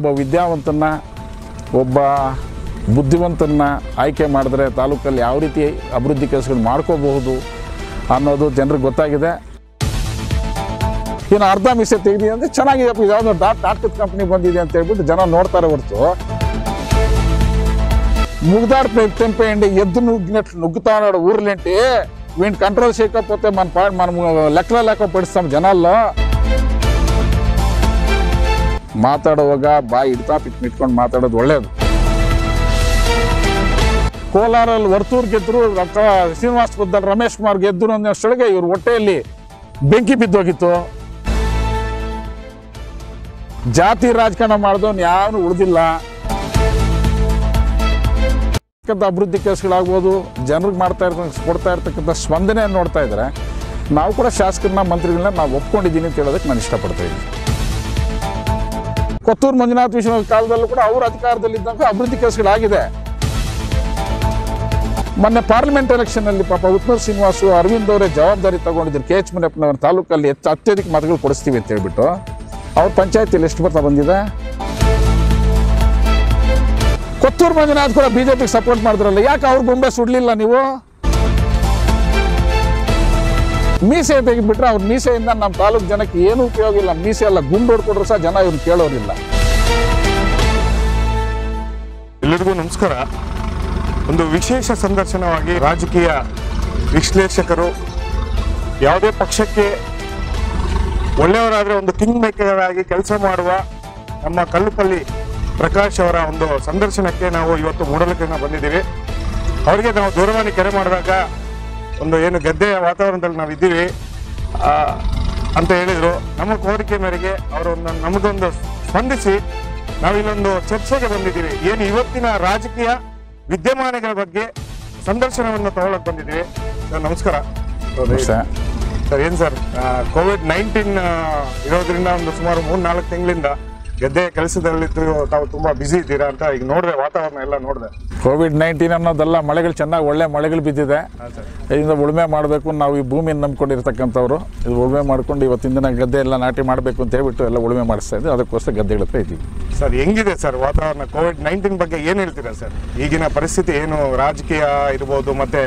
ಒಬ್ಬ ವಿದ್ಯಾವಂತನ ಒಬ್ಬ ಬುದ್ಧಿವಂತನ ಆಯ್ಕೆ ಮಾಡಿದ್ರೆ ತಾಲೂಕಲ್ಲಿ ಯಾವ ರೀತಿ ಅಭಿವೃದ್ಧಿ ಕೆಲಸಗಳು ಮಾಡ್ಕೋಬಹುದು ಅನ್ನೋದು ಜನರಿಗೆ ಗೊತ್ತಾಗಿದೆ. ಏನು ಅರ್ಧ ಮೀಸೆ ತೆಗೆದಿದೆ ಅಂದರೆ ಚೆನ್ನಾಗಿದೆ. ಯಾವುದೋ ಡಾಟ್ ಡಾಟ್ಕದ ಕಂಪ್ನಿ ಬಂದಿದೆ ಅಂತ ಹೇಳ್ಬಿಟ್ಟು ಜನ ನೋಡ್ತಾರೆ ಹೊರತು. ಮುಗ್ದಾಡ್ ತೆಂಪೆಂಡಿ ಎದ್ದು ನುಗ್ಗಿನట్లు ನುಗ್ಗುತ್ತಾ ನೋಡು ಊರ್ಲೆಂಟಿ ವೀಣ್ ಕಂಟ್ರೋಲ್ ಶೇಕಪ್ ಹೋತೆ ಮನ್ ಪಾಡ್ ಮನ್ ಲೆಕ್ಕ ಲೆಕ್ಕ ಪಡಿಸ್ತಾನೆ ಜನ ಅಲ್ಲ. ಮಾತಾಡುವಾಗ ಬಾಯಿ ಹಿಡ್ತಾ ಪಿಟ್ ಇಟ್ಕೊಂಡು ಮಾತಾಡೋದು ಒಳ್ಳೆಯದು ಕೋಲಾರಲ್ಲಿ ವರ್ತೂರ್ ಗೆದ್ರು ಶ್ರೀನಿವಾಸ ಶ್ರೀನಿವಾಸ್ ರಮೇಶ್ ಕುಮಾರ್ ಗೆದ್ರು ಅನ್ನೋಷ್ಟೊಳಗೆ ಇವ್ರ ಹೊಟ್ಟೆಯಲ್ಲಿ ಬೆಂಕಿ ಬಿದ್ದೋಗಿತ್ತು. ಜಾತಿ ರಾಜಕಾರಣ ಮಾಡಿದವನು ಯಾರು ಉಳಿದಿಲ್ಲ. ಅಭಿವೃದ್ಧಿ ಕೆಲಸಗಳಾಗ್ಬೋದು ಜನರಿಗೆ ಮಾಡ್ತಾ ಇರ್ತಕ್ಕಂಥ ಕೊಡ್ತಾ ಇರ್ತಕ್ಕಂಥ ಸ್ಪಂದನೆ ನೋಡ್ತಾ ಇದ್ದಾರೆ ನಾವು ಕೂಡ ಶಾಸಕರನ್ನ, ಮಂತ್ರಿಗಳನ್ನ ನಾವು ಒಪ್ಕೊಂಡಿದ್ದೀನಿ ಅಂತ ಹೇಳೋದಕ್ಕೆ ನಾನು ಇಷ್ಟಪಡ್ತಾ ಇದ್ದೀನಿ. ಕೊತ್ತೂರು ಮಂಜುನಾಥ ವಿಶ್ವನಾಥ್ ಕಾಲದಲ್ಲೂ ಕೂಡ ಅವರ ಅಧಿಕಾರದಲ್ಲಿದ್ದಂಥ ಅಭಿವೃದ್ಧಿ ಕೆಲಸಗಳಾಗಿದೆ. ಮೊನ್ನೆ ಪಾರ್ಲಿಮೆಂಟ್ ಎಲೆಕ್ಷನ್ನಲ್ಲಿ ಪಾಪ ಉತ್ಮರ್ ಶ್ರೀನಿವಾಸು ಅರವಿಂದ್ ಅವರೇ ಜವಾಬ್ದಾರಿ ತಗೊಂಡಿದ್ರು. ಕೆ ಎಚ್ ಮುನಿಯಪ್ಪನವರ ತಾಲೂಕಲ್ಲಿ ಹೆಚ್ಚು ಅತ್ಯಧಿಕ ಮತಗಳು ಕೊಡಿಸ್ತೀವಿ ಅಂತ ಹೇಳ್ಬಿಟ್ಟು. ಅವ್ರ ಪಂಚಾಯತಿಯಲ್ಲಿ ಎಷ್ಟು ಬರ್ತಾ ಬಂದಿದೆ? ಕೊತ್ತೂರು ಮಂಜುನಾಥ್ ಕೂಡ ಬಿಜೆಪಿಗೆ ಸಪೋರ್ಟ್ ಮಾಡಿದ್ರಲ್ಲ, ಯಾಕೆ ಅವ್ರ ಬೊಂಬೆ ಸುಡ್ಲಿಲ್ಲ ನೀವು? ಮೀಸೆ ತೆಗೆದ್ಬಿಟ್ರೆ ಅವ್ರ ಮೀಸೆಯಿಂದ ನಮ್ಮ ತಾಲೂಕು ಜನಕ್ಕೆ ಏನೂ ಉಪಯೋಗ ಇಲ್ಲ. ಮೀಸೆ ಎಲ್ಲ ಗುಂಡು ಹೊಡ್ಕೊಟ್ರು ಸಹ ಜನ ಇವ್ರು ಕೇಳೋರಿಲ್ಲ. ಎಲ್ಲರಿಗೂ ನಮಸ್ಕಾರ. ಒಂದು ವಿಶೇಷ ಸಂದರ್ಶನವಾಗಿ ರಾಜಕೀಯ ವಿಶ್ಲೇಷಕರು ಯಾವುದೇ ಪಕ್ಷಕ್ಕೆ ಒಳ್ಳೆಯವರಾದರೆ ಒಂದು ಕಿಂಗ್ ಮೇಕರ್ ಆಗಿ ಕೆಲಸ ಮಾಡುವ ನಮ್ಮ ಕಲ್ಲುಪಲ್ಲಿ ಪ್ರಕಾಶ್ ಅವರ ಒಂದು ಸಂದರ್ಶನಕ್ಕೆ ನಾವು ಇವತ್ತು ಮೂಡಲಕ್ಕೆ ಬಂದಿದ್ದೀವಿ. ಅವರಿಗೆ ನಾವು ದೂರವಾಣಿ ಕರೆ ಮಾಡಿದಾಗ ಒಂದು ಏನು ಗದ್ದೆಯ ವಾತಾವರಣದಲ್ಲಿ ನಾವು ಇದ್ದೀವಿ ಅಂತ ಹೇಳಿದರು. ನಮ್ಮ ಕೋರಿಕೆ ಮೇರೆಗೆ ಅವರು ನಮಗೊಂದು ಸ್ಪಂದಿಸಿ ನಾವಿಲ್ಲೊಂದು ಚರ್ಚೆಗೆ ಬಂದಿದ್ದೀವಿ. ಏನು ಇವತ್ತಿನ ರಾಜಕೀಯ ವಿದ್ಯಮಾನಗಳ ಬಗ್ಗೆ ಸಂದರ್ಶನವನ್ನು ತಗೊಳಕ್ ಬಂದಿದ್ದೀವಿ. ಸರ್ ನಮಸ್ಕಾರ. ಸರ್ ಏನು ಸರ್ ಕೋವಿಡ್ ನೈನ್ಟೀನ್ ಇರೋದ್ರಿಂದ ಒಂದು ಸುಮಾರು ಮೂರು ನಾಲ್ಕು ತಿಂಗಳಿಂದ ಗದ್ದೆ ಕೆಲಸದಲ್ಲಿ ತಾವು ತುಂಬಾ ಬಿಸಿ ಇದ್ದೀರಾ ಅಂತ ಈಗ ನೋಡಿದೆ ವಾತಾವರಣ ಎಲ್ಲ ನೋಡಿದೆ. ಕೋವಿಡ್ ನೈನ್ಟೀನ್ ಅನ್ನೋದೆಲ್ಲ ಮಳೆಗಳು ಚೆನ್ನಾಗಿ ಒಳ್ಳೆ ಮಳೆಗಳು ಬಿದ್ದಿದೆ. ಇದರಿಂದ ಉಳುಮೆ ಮಾಡಬೇಕು ನಾವು ಈ ಭೂಮಿಯನ್ನು ನಂಬ್ಕೊಂಡಿರ್ತಕ್ಕಂಥವ್ರು. ಇದು ಉಳುಮೆ ಮಾಡ್ಕೊಂಡು ಇವತ್ತಿನ ದಿನ ಗದ್ದೆ ಎಲ್ಲ ನಾಟಿ ಮಾಡಬೇಕು ಅಂತ ಹೇಳ್ಬಿಟ್ಟು ಎಲ್ಲ ಉಳುಮೆ ಮಾಡಿಸ್ತಾ ಇದ್ದೀವಿ ಅದಕ್ಕೋಸ್ಕರ ಗದ್ದೆಗಳ ಹತ್ರ ಇದ್ದೀವಿ. ಸರ್ ಹೆಂಗಿದೆ ಸರ್ ವಾತಾವರಣ? ಕೋವಿಡ್ ನೈನ್ಟೀನ್ ಬಗ್ಗೆ ಏನು ಹೇಳ್ತೀರಾ ಸರ್? ಈಗಿನ ಪರಿಸ್ಥಿತಿ ಏನು? ರಾಜಕೀಯ ಇರ್ಬೋದು ಮತ್ತು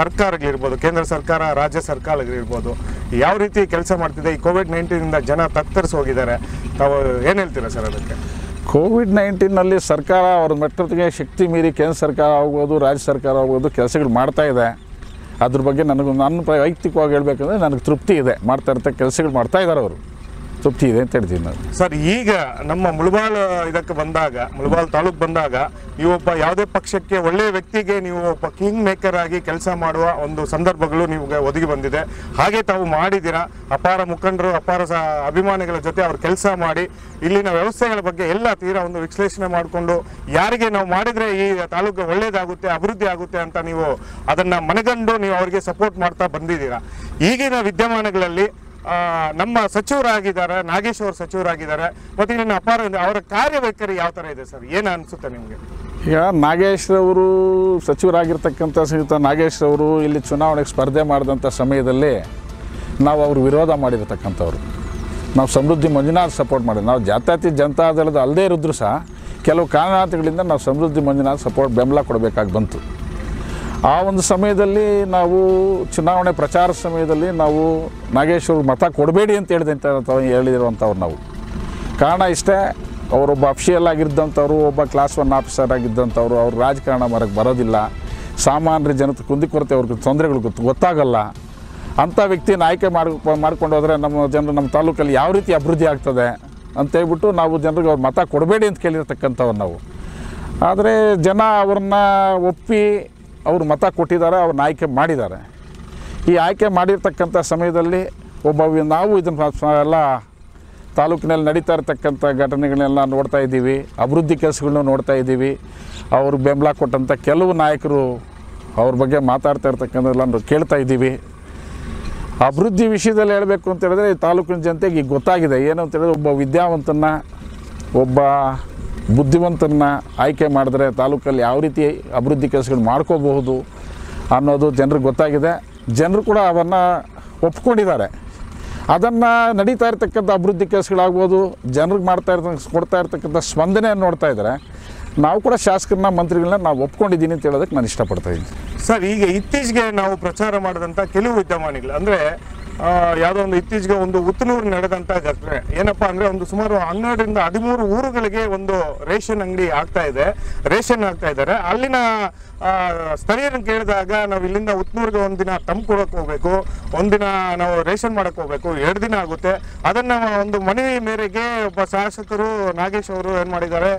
ಸರ್ಕಾರಗಳಿರ್ಬೋದು ಕೇಂದ್ರ ಸರ್ಕಾರ ರಾಜ್ಯ ಸರ್ಕಾರಗಳಿರ್ಬೋದು. ಯಾವ ರೀತಿ ಕೆಲಸ ಮಾಡ್ತಿದೆ? ಈ ಕೋವಿಡ್ ನೈನ್ಟೀನಿಂದ ಜನ ತತ್ತರಿಸಿ ಹೋಗಿದ್ದಾರೆ. ತಾವು ಏನು ಹೇಳ್ತೀರಾ ಸರ್ ಅದಕ್ಕೆ? ಕೋವಿಡ್ ನೈನ್ಟೀನಲ್ಲಿ ಸರ್ಕಾರ ಅವ್ರ ಮಟ್ಟಕ್ಕೆ ಶಕ್ತಿ ಮೀರಿ ಕೇಂದ್ರ ಸರ್ಕಾರ ಆಗ್ಬೋದು, ರಾಜ್ಯ ಸರ್ಕಾರ ಆಗ್ಬೋದು ಕೆಲಸಗಳು ಮಾಡ್ತಾ ಇದೆ. ಅದ್ರ ಬಗ್ಗೆ ನನಗೆ ನನ್ನ ವೈಯಕ್ತಿಕವಾಗಿ ಹೇಳ್ಬೇಕಂದ್ರೆ ನನಗೆ ತೃಪ್ತಿ ಇದೆ. ಮಾಡ್ತಾ ಇರ್ತಕ್ಕ ಕೆಲಸಗಳು ಮಾಡ್ತಾ ಇದ್ದಾರೆ ಅವರು. ತೃಪ್ತಿ ಇದೆ ಅಂತ ಹೇಳ್ತೀವಿ ನಾವು ಸರ್, ಈಗ ನಮ್ಮ ಮುಳಬಾಲ್ ಇದಕ್ಕೆ ಬಂದಾಗ, ಮುಳಬಾಲ್ ತಾಲೂಕ್ ಬಂದಾಗ ನೀವು ಒಬ್ಬ ಯಾವುದೇ ಪಕ್ಷಕ್ಕೆ ಒಳ್ಳೆಯ ವ್ಯಕ್ತಿಗೆ ನೀವು ಒಬ್ಬ ಕಿಂಗ್ ಮೇಕರ್ ಆಗಿ ಕೆಲಸ ಮಾಡುವ ಒಂದು ಸಂದರ್ಭಗಳು ನಿಮಗೆ ಒದಗಿ ಬಂದಿದೆ. ಹಾಗೆ ತಾವು ಮಾಡಿದ್ದೀರಾ? ಅಪಾರ ಮುಖಂಡರು, ಅಪಾರ ಅಭಿಮಾನಿಗಳ ಜೊತೆ ಅವ್ರು ಕೆಲಸ ಮಾಡಿ ಇಲ್ಲಿನ ವ್ಯವಸ್ಥೆಗಳ ಬಗ್ಗೆ ಎಲ್ಲ ತೀರಾ ಒಂದು ವಿಶ್ಲೇಷಣೆ ಮಾಡಿಕೊಂಡು ಯಾರಿಗೆ ನಾವು ಮಾಡಿದರೆ ಈ ತಾಲೂಕು ಒಳ್ಳೆಯದಾಗುತ್ತೆ ಅಭಿವೃದ್ಧಿ ಆಗುತ್ತೆ ಅಂತ ನೀವು ಅದನ್ನು ಮನಗಂಡು ನೀವು ಅವರಿಗೆ ಸಪೋರ್ಟ್ ಮಾಡ್ತಾ ಬಂದಿದ್ದೀರಾ? ಈಗಿನ ವಿದ್ಯಮಾನಗಳಲ್ಲಿ ನಮ್ಮ ಸಚಿವರಾಗಿದ್ದಾರೆ, ನಾಗೇಶ್ ಅವರು ಸಚಿವರಾಗಿದ್ದಾರೆ. ಮತ್ತೆ ನಿಮ್ಮ ಅಪಾರ ಅವರ ಕಾರ್ಯವೈಖರಿ ಯಾವ ಥರ ಇದೆ ಸರ್? ಏನು ಅನ್ಸುತ್ತೆ ನಿಮಗೆ? ಈಗ ನಾಗೇಶ್ ಅವರು ಸಚಿವರಾಗಿರ್ತಕ್ಕಂಥ ಶ್ರೀಯುತ ನಾಗೇಶ್ ಅವರು ಇಲ್ಲಿ ಚುನಾವಣೆಗೆ ಸ್ಪರ್ಧೆ ಮಾಡಿದಂಥ ಸಮಯದಲ್ಲಿ ನಾವು ಅವರು ವಿರೋಧ ಮಾಡಿರತಕ್ಕಂಥವ್ರು. ನಾವು ಸಮೃದ್ಧಿ ಮಂಜುನಾಥ್ ಸಪೋರ್ಟ್ ಮಾಡಿದ್ವಿ. ನಾವು ಜಾತ್ಯಾತೀತ ಜನತಾ ದಳದ ಅಲ್ಲದೇ ಇರಿದ್ರು ಸಹ ಕೆಲವು ಕಾರಣಾತಿಗಳಿಂದ ನಾವು ಸಮೃದ್ಧಿ ಮಂಜುನಾಥ್ ಸಪೋರ್ಟ್ ಬೆಂಬಲ ಕೊಡಬೇಕಾಗಿ ಬಂತು. ಆ ಒಂದು ಸಮಯದಲ್ಲಿ ನಾವು ಚುನಾವಣೆ ಪ್ರಚಾರ ಸಮಯದಲ್ಲಿ ನಾವು ನಾಗೇಶ್ವರ ಮತ ಕೊಡಬೇಡಿ ಅಂತ ಹೇಳಿದಂಥ ಹೇಳಿರುವಂಥವ್ರು ನಾವು. ಕಾರಣ ಇಷ್ಟೇ ಅವರೊಬ್ಬ ಅಫಿಷಿಯಲ್ ಆಗಿದ್ದಂಥವ್ರು, ಒಬ್ಬ ಕ್ಲಾಸ್ ಒನ್ ಆಫೀಸರ್ ಆಗಿದ್ದಂಥವ್ರು, ಅವ್ರು ರಾಜಕಾರಣ ಮರಕ್ಕೆ ಬರೋದಿಲ್ಲ. ಸಾಮಾನ್ಯ ಜನತೆ ಕುಂದಿಕೊರತೆ ಅವ್ರಿಗೆ ತೊಂದರೆಗಳು ಗೊತ್ತು, ಗೊತ್ತಾಗಲ್ಲ. ಅಂಥ ವ್ಯಕ್ತಿನ ಆಯ್ಕೆ ಮಾಡಿ, ಮಾಡ್ಕೊಂಡು ಹೋದರೆ ನಮ್ಮ ಜನರು ನಮ್ಮ ತಾಲೂಕಲ್ಲಿ ಯಾವ ರೀತಿ ಅಭಿವೃದ್ಧಿ ಆಗ್ತದೆ ಅಂತ ಹೇಳ್ಬಿಟ್ಟು ನಾವು ಜನರಿಗೆ ಅವ್ರ ಮತ ಕೊಡಬೇಡಿ ಅಂತ ಕೇಳಿರ್ತಕ್ಕಂಥವ್ರು ನಾವು. ಆದರೆ ಜನ ಅವ್ರನ್ನ ಒಪ್ಪಿ ಅವ್ರು ಮತ ಕೊಟ್ಟಿದ್ದಾರೆ, ಅವ್ರನ್ನ ಆಯ್ಕೆ ಮಾಡಿದ್ದಾರೆ. ಈ ಆಯ್ಕೆ ಮಾಡಿರ್ತಕ್ಕಂಥ ಸಮಯದಲ್ಲಿ ಒಬ್ಬ ನಾವು ಇದನ್ನು ಎಲ್ಲ ತಾಲೂಕಿನಲ್ಲಿ ನಡೀತಾ ಇರ್ತಕ್ಕಂಥ ಘಟನೆಗಳನ್ನೆಲ್ಲ ನೋಡ್ತಾ ಇದ್ದೀವಿ, ಅಭಿವೃದ್ಧಿ ಕೆಲಸಗಳನ್ನ ನೋಡ್ತಾ ಇದ್ದೀವಿ. ಅವರು ಬೆಂಬಲ ಕೊಟ್ಟಂಥ ಕೆಲವು ನಾಯಕರು ಅವ್ರ ಬಗ್ಗೆ ಮಾತಾಡ್ತಾ ಇರ್ತಕ್ಕಂಥದ್ದೆಲ್ಲ ಕೇಳ್ತಾ ಇದ್ದೀವಿ. ಅಭಿವೃದ್ಧಿ ವಿಷಯದಲ್ಲಿ ಹೇಳಬೇಕು ಅಂತ ಹೇಳಿದ್ರೆ ತಾಲೂಕಿನ ಜನತೆಗೆ ಈಗ ಗೊತ್ತಾಗಿದೆ. ಏನು ಅಂತ ಹೇಳಿದ್ರೆ ಒಬ್ಬ ವಿದ್ಯಾವಂತನ, ಒಬ್ಬ ಬುದ್ಧಿವಂತನ ಆಯ್ಕೆ ಮಾಡಿದ್ರೆ ತಾಲೂಕಲ್ಲಿ ಯಾವ ರೀತಿ ಅಭಿವೃದ್ಧಿ ಕೆಲಸಗಳು ಮಾಡ್ಕೋಬಹುದು ಅನ್ನೋದು ಜನರಿಗೆ ಗೊತ್ತಾಗಿದೆ. ಜನರು ಕೂಡ ಅವನ್ನು ಒಪ್ಕೊಂಡಿದ್ದಾರೆ. ಅದನ್ನು ನಡೀತಾ ಇರ್ತಕ್ಕಂಥ ಅಭಿವೃದ್ಧಿ ಕೆಲಸಗಳಾಗ್ಬೋದು, ಜನರಿಗೆ ಮಾಡ್ತಾ ಇರ್ತ, ಕೊಡ್ತಾ ಇರ್ತಕ್ಕಂಥ ಸ್ಪಂದನೆಯನ್ನು ನೋಡ್ತಾ ಇದ್ದಾರೆ. ನಾವು ಕೂಡ ಶಾಸಕರನ್ನ, ಮಂತ್ರಿಗಳನ್ನ ನಾವು ಒಪ್ಕೊಂಡಿದ್ದೀನಿ ಅಂತ ಹೇಳೋದಕ್ಕೆ ನಾನು ಇಷ್ಟಪಡ್ತಾ ಇದ್ದೀನಿ. ಸರ್, ಈಗ ಇತ್ತೀಚೆಗೆ ನಾವು ಪ್ರಚಾರ ಮಾಡಿದಂಥ ಕೆಲವು ವಿದ್ಯಮಾನಗಳು, ಅಂದರೆ ಯಾವುದೋ ಒಂದು ಇತ್ತೀಚೆಗೆ ಒಂದು ಉತ್ತನೂರು ನಡೆದಂತ ಜಾತ್ರೆ. ಏನಪ್ಪ ಅಂದ್ರೆ ಒಂದು ಸುಮಾರು ಹನ್ನೆರಡರಿಂದ ಹದಿಮೂರು ಊರುಗಳಿಗೆ ಒಂದು ರೇಷನ್ ಅಂಗಡಿ ಆಗ್ತಾ ಇದೆ. ರೇಷನ್ ಆಗ್ತಾ ಇದ್ದಾರೆ. ಅಲ್ಲಿನ ಸ್ಥಳೀಯರನ್ನ ಕೇಳಿದಾಗ ನಾವು ಇಲ್ಲಿಂದ ಉತ್ನೂರಿಗೆ ಒಂದಿನ ತಂಪು ಕೊಡೋಕೆ ಹೋಗ್ಬೇಕು ಒಂದಿನ ನಾವು ರೇಷನ್ ಮಾಡಕ್ಕೆ ಹೋಗ್ಬೇಕು, ಎರಡು ದಿನ ಆಗುತ್ತೆ. ಅದನ್ನು ಒಂದು ಮನವಿ ಮೇರೆಗೆ ಒಬ್ಬ ಶಾಸಕರು ನಾಗೇಶ್ ಅವರು ಏನು ಮಾಡಿದ್ದಾರೆ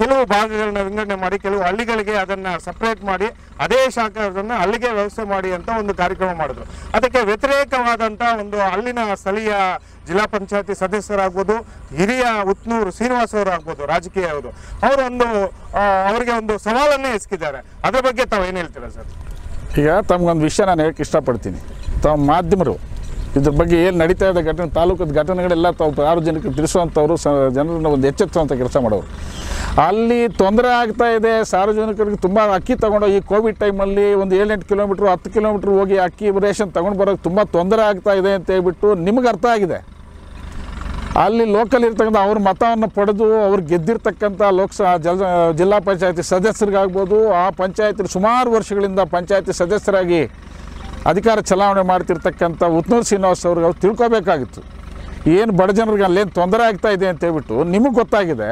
ಕೆಲವು ಭಾಗಗಳನ್ನ ವಿಂಗಡಣೆ ಮಾಡಿ, ಕೆಲವು ಹಳ್ಳಿಗಳಿಗೆ ಅದನ್ನು ಸಪ್ರೇಟ್ ಮಾಡಿ, ಅದೇ ಶಾಖರನ್ನ ಅಲ್ಲಿಗೆ ವ್ಯವಸ್ಥೆ ಮಾಡಿ ಅಂತ ಒಂದು ಕಾರ್ಯಕ್ರಮ ಮಾಡಿದ್ರು. ಅದಕ್ಕೆ ವ್ಯತಿರೇಕವಾದಂಥ ಒಂದು ಅಲ್ಲಿನ ಸ್ಥಳೀಯ ಜಿಲ್ಲಾ ಪಂಚಾಯತಿ ಸದಸ್ಯರಾಗ್ಬೋದು, ಹಿರಿಯ ಉತ್ನೂರು ಶ್ರೀನಿವಾಸ್ ಅವರು ಆಗ್ಬೋದು ರಾಜಕೀಯ ಅವರು. ಅವರು ಒಂದು ಅವರಿಗೆ ಒಂದು ಸವಾಲನ್ನೇ ಎಸಗಿದ್ದಾರೆ ಅದ್ರ ಬಗ್ಗೆ ತಾವು ಏನು ಹೇಳ್ತೀರಾ ಸರ್? ಈಗ ತಮ್ಗೊಂದು ವಿಷಯ ನಾನು ಹೇಳಕ್ಕೆ ಇಷ್ಟಪಡ್ತೀನಿ. ತಾವು ಮಾಧ್ಯಮರು, ಇದ್ರ ಬಗ್ಗೆ ಏನು ನಡೀತಾ ಇದೆ ಘಟನೆ, ತಾಲೂಕದ ಘಟನೆಗಳೆಲ್ಲ ತಾವು ಸಾರ್ವಜನಿಕರು ತಿಳಿಸುವಂಥವ್ರು, ಸ, ಜನರನ್ನ ಒಂದು ಎಚ್ಚೆತ್ತುವಂಥ ಕೆಲಸ ಮಾಡೋರು. ಅಲ್ಲಿ ತೊಂದರೆ ಆಗ್ತಾ ಇದೆ, ಸಾರ್ವಜನಿಕರಿಗೆ ತುಂಬ ಅಕ್ಕಿ ತೊಗೊಂಡು ಈ ಕೋವಿಡ್ ಟೈಮಲ್ಲಿ ಒಂದು ಏಳೆಂಟು ಕಿಲೋಮೀಟ್ರ್, ಹತ್ತು ಕಿಲೋಮೀಟ್ರ್ ಹೋಗಿ ಅಕ್ಕಿ ರೇಷನ್ ತೊಗೊಂಡು ಬರೋಕ್ಕೆ ತುಂಬ ತೊಂದರೆ ಆಗ್ತಾ ಇದೆ ಅಂತ ಹೇಳ್ಬಿಟ್ಟು ನಿಮಗೆ ಅರ್ಥ ಆಗಿದೆ. ಅಲ್ಲಿ ಲೋಕಲ್ ಇರ್ತಕ್ಕಂಥ ಅವ್ರ ಮತವನ್ನು ಪಡೆದು ಅವ್ರು ಗೆದ್ದಿರ್ತಕ್ಕಂಥ ಲೋಕಸಭಾ, ಜಲ್, ಜಿಲ್ಲಾ ಪಂಚಾಯತಿ ಸದಸ್ಯರಿಗಾಗ್ಬೋದು, ಆ ಪಂಚಾಯತಿ ಸುಮಾರು ವರ್ಷಗಳಿಂದ ಪಂಚಾಯತಿ ಸದಸ್ಯರಾಗಿ ಅಧಿಕಾರ ಚಲಾವಣೆ ಮಾಡ್ತಿರ್ತಕ್ಕಂಥ ಉತ್ನೂರ್ ಶ್ರೀನಿವಾಸ್ ಅವ್ರಿಗೆ ಅವ್ರು ತಿಳ್ಕೊಬೇಕಾಗಿತ್ತು. ಏನು ಬಡ ಜನರಿಗೆ ಅಲ್ಲೇನು ತೊಂದರೆ ಆಗ್ತಾ ಇದೆ ಅಂತ ಹೇಳ್ಬಿಟ್ಟು ನಿಮಗೆ ಗೊತ್ತಾಗಿದೆ,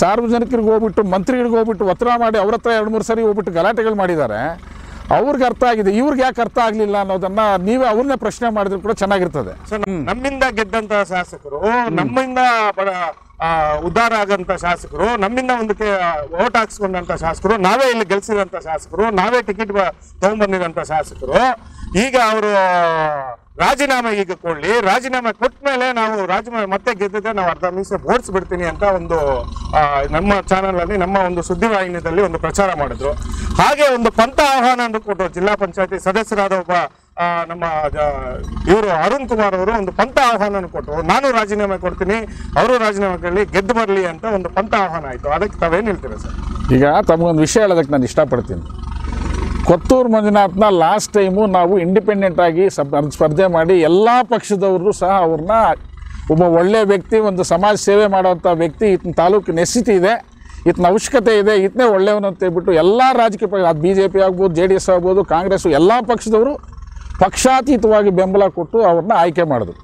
ಸಾರ್ವಜನಿಕರಿಗೆ ಹೋಗ್ಬಿಟ್ಟು, ಮಂತ್ರಿಗಳಿಗೆ ಹೋಗ್ಬಿಟ್ಟು ಒತ್ತಡ ಮಾಡಿ ಅವ್ರ ಹತ್ರ ಎರಡು ಮೂರು ಸರಿ ಹೋಗ್ಬಿಟ್ಟು ಗಲಾಟೆಗಳು ಮಾಡಿದ್ದಾರೆ. ಅವ್ರಿಗೆ ಅರ್ಥ ಆಗಿದೆ, ಇವ್ರಿಗೆ ಯಾಕೆ ಅರ್ಥ ಆಗಲಿಲ್ಲ ಅನ್ನೋದನ್ನ ನೀವೇ ಅವ್ರನ್ನೇ ಪ್ರಶ್ನೆ ಮಾಡಿದ್ರು ಕೂಡ ಚೆನ್ನಾಗಿರ್ತದೆ. ನಮ್ಮಿಂದ ಗೆದ್ದಂತ ಶಾಸಕರು, ನಮ್ಮಿಂದ ಉದ್ಧಾರ ಆಗಂತ ಶಾಸಕರು, ನಮ್ಮಿಂದ ಒಂದು ಓಟ್ ಹಾಕ್ಸ್ಕೊಂಡಂತ ಶಾಸಕರು, ನಾವೇ ಇಲ್ಲಿ ಗೆಲ್ಸಿದಂತ ಶಾಸಕರು, ನಾವೇ ಟಿಕೆಟ್ ತಗೊಂಡ್ಬಂದಿದಂತ ಶಾಸಕರು, ಈಗ ಅವರು ರಾಜೀನಾಮೆ ಈಗ ಕೊಡ್ಲಿ. ರಾಜೀನಾಮೆ ಕೊಟ್ಟ ಮೇಲೆ ನಾವು ರಾಜೀನಾಮೆ ಮತ್ತೆ ಗೆದ್ದಿದ್ರೆ ನಾವು ಅರ್ಧ ಮೀಸೆ ಓಡಿಸ್ಬಿಡ್ತೀನಿ ಅಂತ ಒಂದು ನಮ್ಮ ಚಾನಲ್ ಅಲ್ಲಿ ನಮ್ಮ ಒಂದು ಸುದ್ದಿವಾಹಿನಿಯಲ್ಲಿ ಒಂದು ಪ್ರಚಾರ ಮಾಡಿದ್ರು. ಹಾಗೆ ಒಂದು ಪಂಥ ಆಹ್ವಾನ ಅಂತ ಕೊಟ್ಟರು ಜಿಲ್ಲಾ ಪಂಚಾಯತಿ ಸದಸ್ಯರಾದ ಒಬ್ಬ ನಮ್ಮ ಇವರು ಅರುಣ್ ಕುಮಾರ್ ಅವರು ಒಂದು ಪಂಥ ಆಹ್ವಾನ ಕೊಟ್ಟರು. ನಾನು ರಾಜೀನಾಮೆ ಕೊಡ್ತೀನಿ, ಅವರು ರಾಜೀನಾಮೆ ಕೇಳಿ ಗೆದ್ದು ಬರಲಿ ಅಂತ ಒಂದು ಪಂಥ ಆಹ್ವಾನ ಆಯಿತು. ಅದಕ್ಕೆ ತಾವೇನು ಹೇಳ್ತೀರಾ ಸರ್? ಈಗ ತಮಗೊಂದು ವಿಷಯ ಹೇಳೋದಕ್ಕೆ ನಾನು ಇಷ್ಟಪಡ್ತೀನಿ. ಕೊತ್ತೂರು ಮಂಜುನಾಥ್ನ ಲಾಸ್ಟ್ ಟೈಮು ನಾವು ಇಂಡಿಪೆಂಡೆಂಟ್ ಆಗಿ ಸ್ಪರ್ಧೆ ಮಾಡಿ ಎಲ್ಲ ಪಕ್ಷದವರು ಸಹ ಅವ್ರನ್ನ ಒಬ್ಬ ಒಳ್ಳೆಯ ವ್ಯಕ್ತಿ, ಒಂದು ಸಮಾಜ ಸೇವೆ ಮಾಡುವಂಥ ವ್ಯಕ್ತಿ, ಇತನ ತಾಲೂಕು ಇದೆ, ಇತನ ಅವಶ್ಯಕತೆ ಇದೆ, ಇತನೇ ಒಳ್ಳೆಯವನು ಅಂತ ಹೇಳ್ಬಿಟ್ಟು ಎಲ್ಲ ರಾಜಕೀಯ ಪಕ್ಷ, ಅದು ಬಿ ಜೆ ಪಿ ಆಗ್ಬೋದು ಜೆ ಡಿ ಎಸ್ ಆಗ್ಬೋದು ಕಾಂಗ್ರೆಸ್ಸು ಎಲ್ಲ ಪಕ್ಷದವರು ಪಕ್ಷಾತೀತವಾಗಿ ಬೆಂಬಲ ಕೊಟ್ಟು ಅವ್ರನ್ನ ಆಯ್ಕೆ ಮಾಡಿದ್ರು.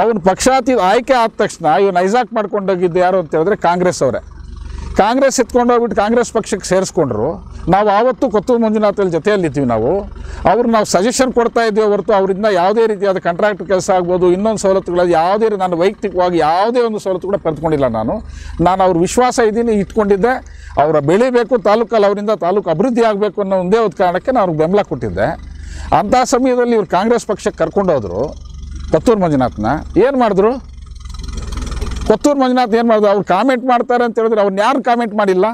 ಅವನು ಪಕ್ಷಾತೀತ ಆಯ್ಕೆ ಆದ ತಕ್ಷಣ, ಇವನು ಐಸಾಕ್ ಮಾಡ್ಕೊಂಡೋಗಿದ್ದು ಯಾರು ಅಂತ ಹೇಳಿದ್ರೆ ಕಾಂಗ್ರೆಸ್ ಅವರೇ. ಕಾಂಗ್ರೆಸ್ ಎತ್ಕೊಂಡು ಹೋಗ್ಬಿಟ್ಟು ಕಾಂಗ್ರೆಸ್ ಪಕ್ಷಕ್ಕೆ ಸೇರಿಸ್ಕೊಂಡ್ರು, ನಾವು ಆವತ್ತು ಕೊತ್ತೂರು ಮಂಜುನಾಥಲ್ಲಿ ಜೊತೆಯಲ್ಲಿದ್ದೀವಿ ನಾವು. ಅವ್ರು ನಾವು ಸಜೆಷನ್ ಕೊಡ್ತಾ ಇದ್ದೇವೆ ಹೊರತು ಅವರಿಂದ ಯಾವುದೇ ರೀತಿಯಾದ ಕಾಂಟ್ರಾಕ್ಟ್ ಕೆಲಸ ಆಗ್ಬೋದು, ಇನ್ನೊಂದು ಸವಲತ್ತುಗಳಲ್ಲಿ ಯಾವುದೇ ನಾನು ವೈಯಕ್ತಿಕವಾಗಿ ಯಾವುದೇ ಒಂದು ಸವಲತ್ತು ಕೂಡ ಪಡೆದುಕೊಂಡಿಲ್ಲ ನಾನು. ನಾನು ಅವ್ರ ವಿಶ್ವಾಸ ಇದ್ದೀನಿ ಇಟ್ಕೊಂಡಿದ್ದೆ. ಅವರ ಬೆಳಿಬೇಕು ತಾಲೂಕಲ್ಲಿ ಅವರಿಂದ ತಾಲೂಕು ಅಭಿವೃದ್ಧಿ ಆಗಬೇಕು ಅನ್ನೋ ಒಂದೇ ಒಂದು ಕಾರಣಕ್ಕೆ ನಾನು ಅವ್ರಿಗೆ ಬೆಂಬಲ ಕೊಟ್ಟಿದ್ದೆ. ಅಂಥ ಸಮಯದಲ್ಲಿ ಇವ್ರು ಕಾಂಗ್ರೆಸ್ ಪಕ್ಷಕ್ಕೆ ಕರ್ಕೊಂಡು ಕತ್ತೂರು ಮಂಜುನಾಥ್ನ. ಏನು ಮಾಡಿದ್ರು? ಕೊತ್ತೂರು ಮಂಜುನಾಥ್ ಏನು ಮಾಡಿದ್ರು ಅವ್ರು ಕಾಮೆಂಟ್ ಮಾಡ್ತಾರೆ ಅಂತ ಹೇಳಿದ್ರೆ ಅವ್ರನ್ನ ಯಾರು ಕಾಮೆಂಟ್ ಮಾಡಿಲ್ಲ?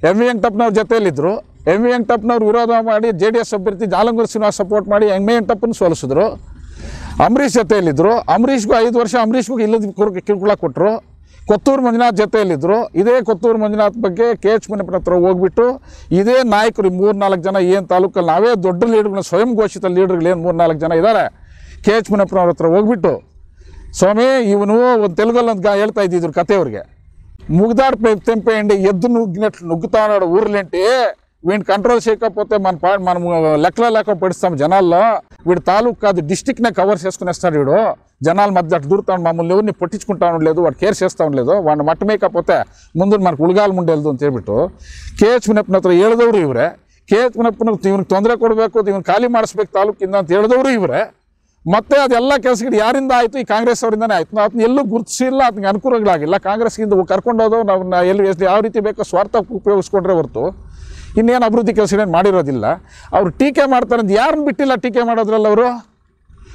ಎಂ ವಿ ವೆಂಕಟಪ್ಪನವ್ರ ಜೊತೆಯಲ್ಲಿದ್ದರು ಎಂ ವಿ ವೆಂಕಟಪ್ಪನವ್ರು ವಿರೋಧ ಮಾಡಿ ಜೆ ಡಿ ಎಸ್ ಅಭ್ಯರ್ಥಿ ಜಾಲಂಗೂರು ಶ್ರೀನಿವಾಸ್ ಸಪೋರ್ಟ್ ಮಾಡಿ ಎಂ ವಿ ವೆಂಕಟಪ್ಪನ ಸೋಲಿಸಿದ್ರು. ಅಂಬರೀಷ್ ಜೊತೆಯಲ್ಲಿದ್ದರು ಅಂಬರೀಷ್ಗೂ ಐದು ವರ್ಷ ಅಂಬರೀಷ್ಗೂ ಇಲ್ಲದ ಕುರ್- ಕಿರುಕುಳ ಕೊಟ್ಟರು ಕೊತ್ತೂರು ಮಂಜುನಾಥ್ ಜೊತೆಯಲ್ಲಿದ್ದರು ಇದೇ ಕೊತ್ತೂರು ಮಂಜುನಾಥ್ ಬಗ್ಗೆ ಕೆ ಎಚ್ ಮುನಿಯಪ್ಪನ ಹತ್ರ ಹೋಗ್ಬಿಟ್ಟು ಇದೇ ನಾಯಕರು ಮೂರು ನಾಲ್ಕು ಜನ ಏನು ತಾಲೂಕಲ್ಲಿ ನಾವೇ ದೊಡ್ಡ ಲೀಡರ್ಗಳು ಸ್ವಯಂ ಘೋಷಿತ ಲೀಡರ್ಗಳು ಏನು ಮೂರು ನಾಲ್ಕು ಜನ ಇದ್ದಾರೆ ಕೆ ಎಚ್ ಮುನಿಯಪ್ಪನವ್ರ ಹತ್ರ ಹೋಗ್ಬಿಟ್ಟು ಸ್ವಾಮಿ ಇವನು ಒಂದು ತೆಲುಗಲ್ಲಿ ಒಂದು ಗಾ ಹೇಳ್ತಾ ಇದ್ದಿದ್ರು ಕತೆ ಅವ್ರಿಗೆ ముగ్దాడు తెంపేయండి ఎద్దు నుగ్గినట్లు నుగ్గుతాడు ఊర్లేంటి వీడిని కంట్రోల్ చేయకపోతే మన పా మనం లెక్కలో లేక పడిస్తాం జనాల్లో వీడు తాలూకు కాదు డిస్టిక్నే కవర్ చేసుకునేస్తాడు వీడు జనాల మధ్య అటు దూరుతాడు మమ్మల్ని ఎవరిని పట్టించుకుంటా ఉండలేదు వాడు కేర్ చేస్తూ ఉండలేదు వాడిని మట్టమేకపోతే ಮುಂದೆ మనకు ಉಳಿಗಾಲು ಮುಂಡೆಲ್ದು ಅಂತ ಹೇಳ್ಬಿಟ್ಟು ಕೆ ಎಚ್ ಮುನಪ್ಪನ ಹತ್ರ ಹೇಳಿದವರು ಇವರೇ ಕೆ ಎಚ್ ಮುನಪ್ಪನ ಇವ್ನಿಗೆ ತೊಂದರೆ ಕೊಡಬೇಕು ಇವ್ನು ಖಾಲಿ ಮಾಡಿಸ್ಬೇಕು ತಾಲೂಕಿಂದ ಅಂತ ಹೇಳಿದವರು ಇವರೇ ಮತ್ತೆ ಅದೆಲ್ಲ ಕೆಲಸಗಳು ಯಾರಿಂದ ಆಯಿತು? ಈ ಕಾಂಗ್ರೆಸ್ ಅವರಿಂದನೇ ಆಯಿತು. ಅದನ್ನ ಎಲ್ಲೂ ಗುರುತಿಸಿಲ್ಲ, ಅದಕ್ಕೆ ಅನುಕೂಲಗಳಾಗಿಲ್ಲ. ಕಾಂಗ್ರೆಸ್ಗಿಂದ ಕರ್ಕೊಂಡು ಹೋದವು ನಾವು ಎಲ್ಲಿ ಯಾವ ರೀತಿ ಬೇಕೋ ಸ್ವಾರ್ಥ ಉಪಯೋಗಿಸ್ಕೊಂಡ್ರೆ ಹೊರತು ಇನ್ನೇನು ಅಭಿವೃದ್ಧಿ ಕೆಲಸಗಳೇನು ಮಾಡಿರೋದಿಲ್ಲ. ಅವರು ಟೀಕೆ ಮಾಡ್ತಾರೆ ಅಂತ ಯಾರನ್ನ ಬಿಟ್ಟಿಲ್ಲ ಟೀಕೆ ಮಾಡೋದ್ರಲ್ಲ ಅವರು?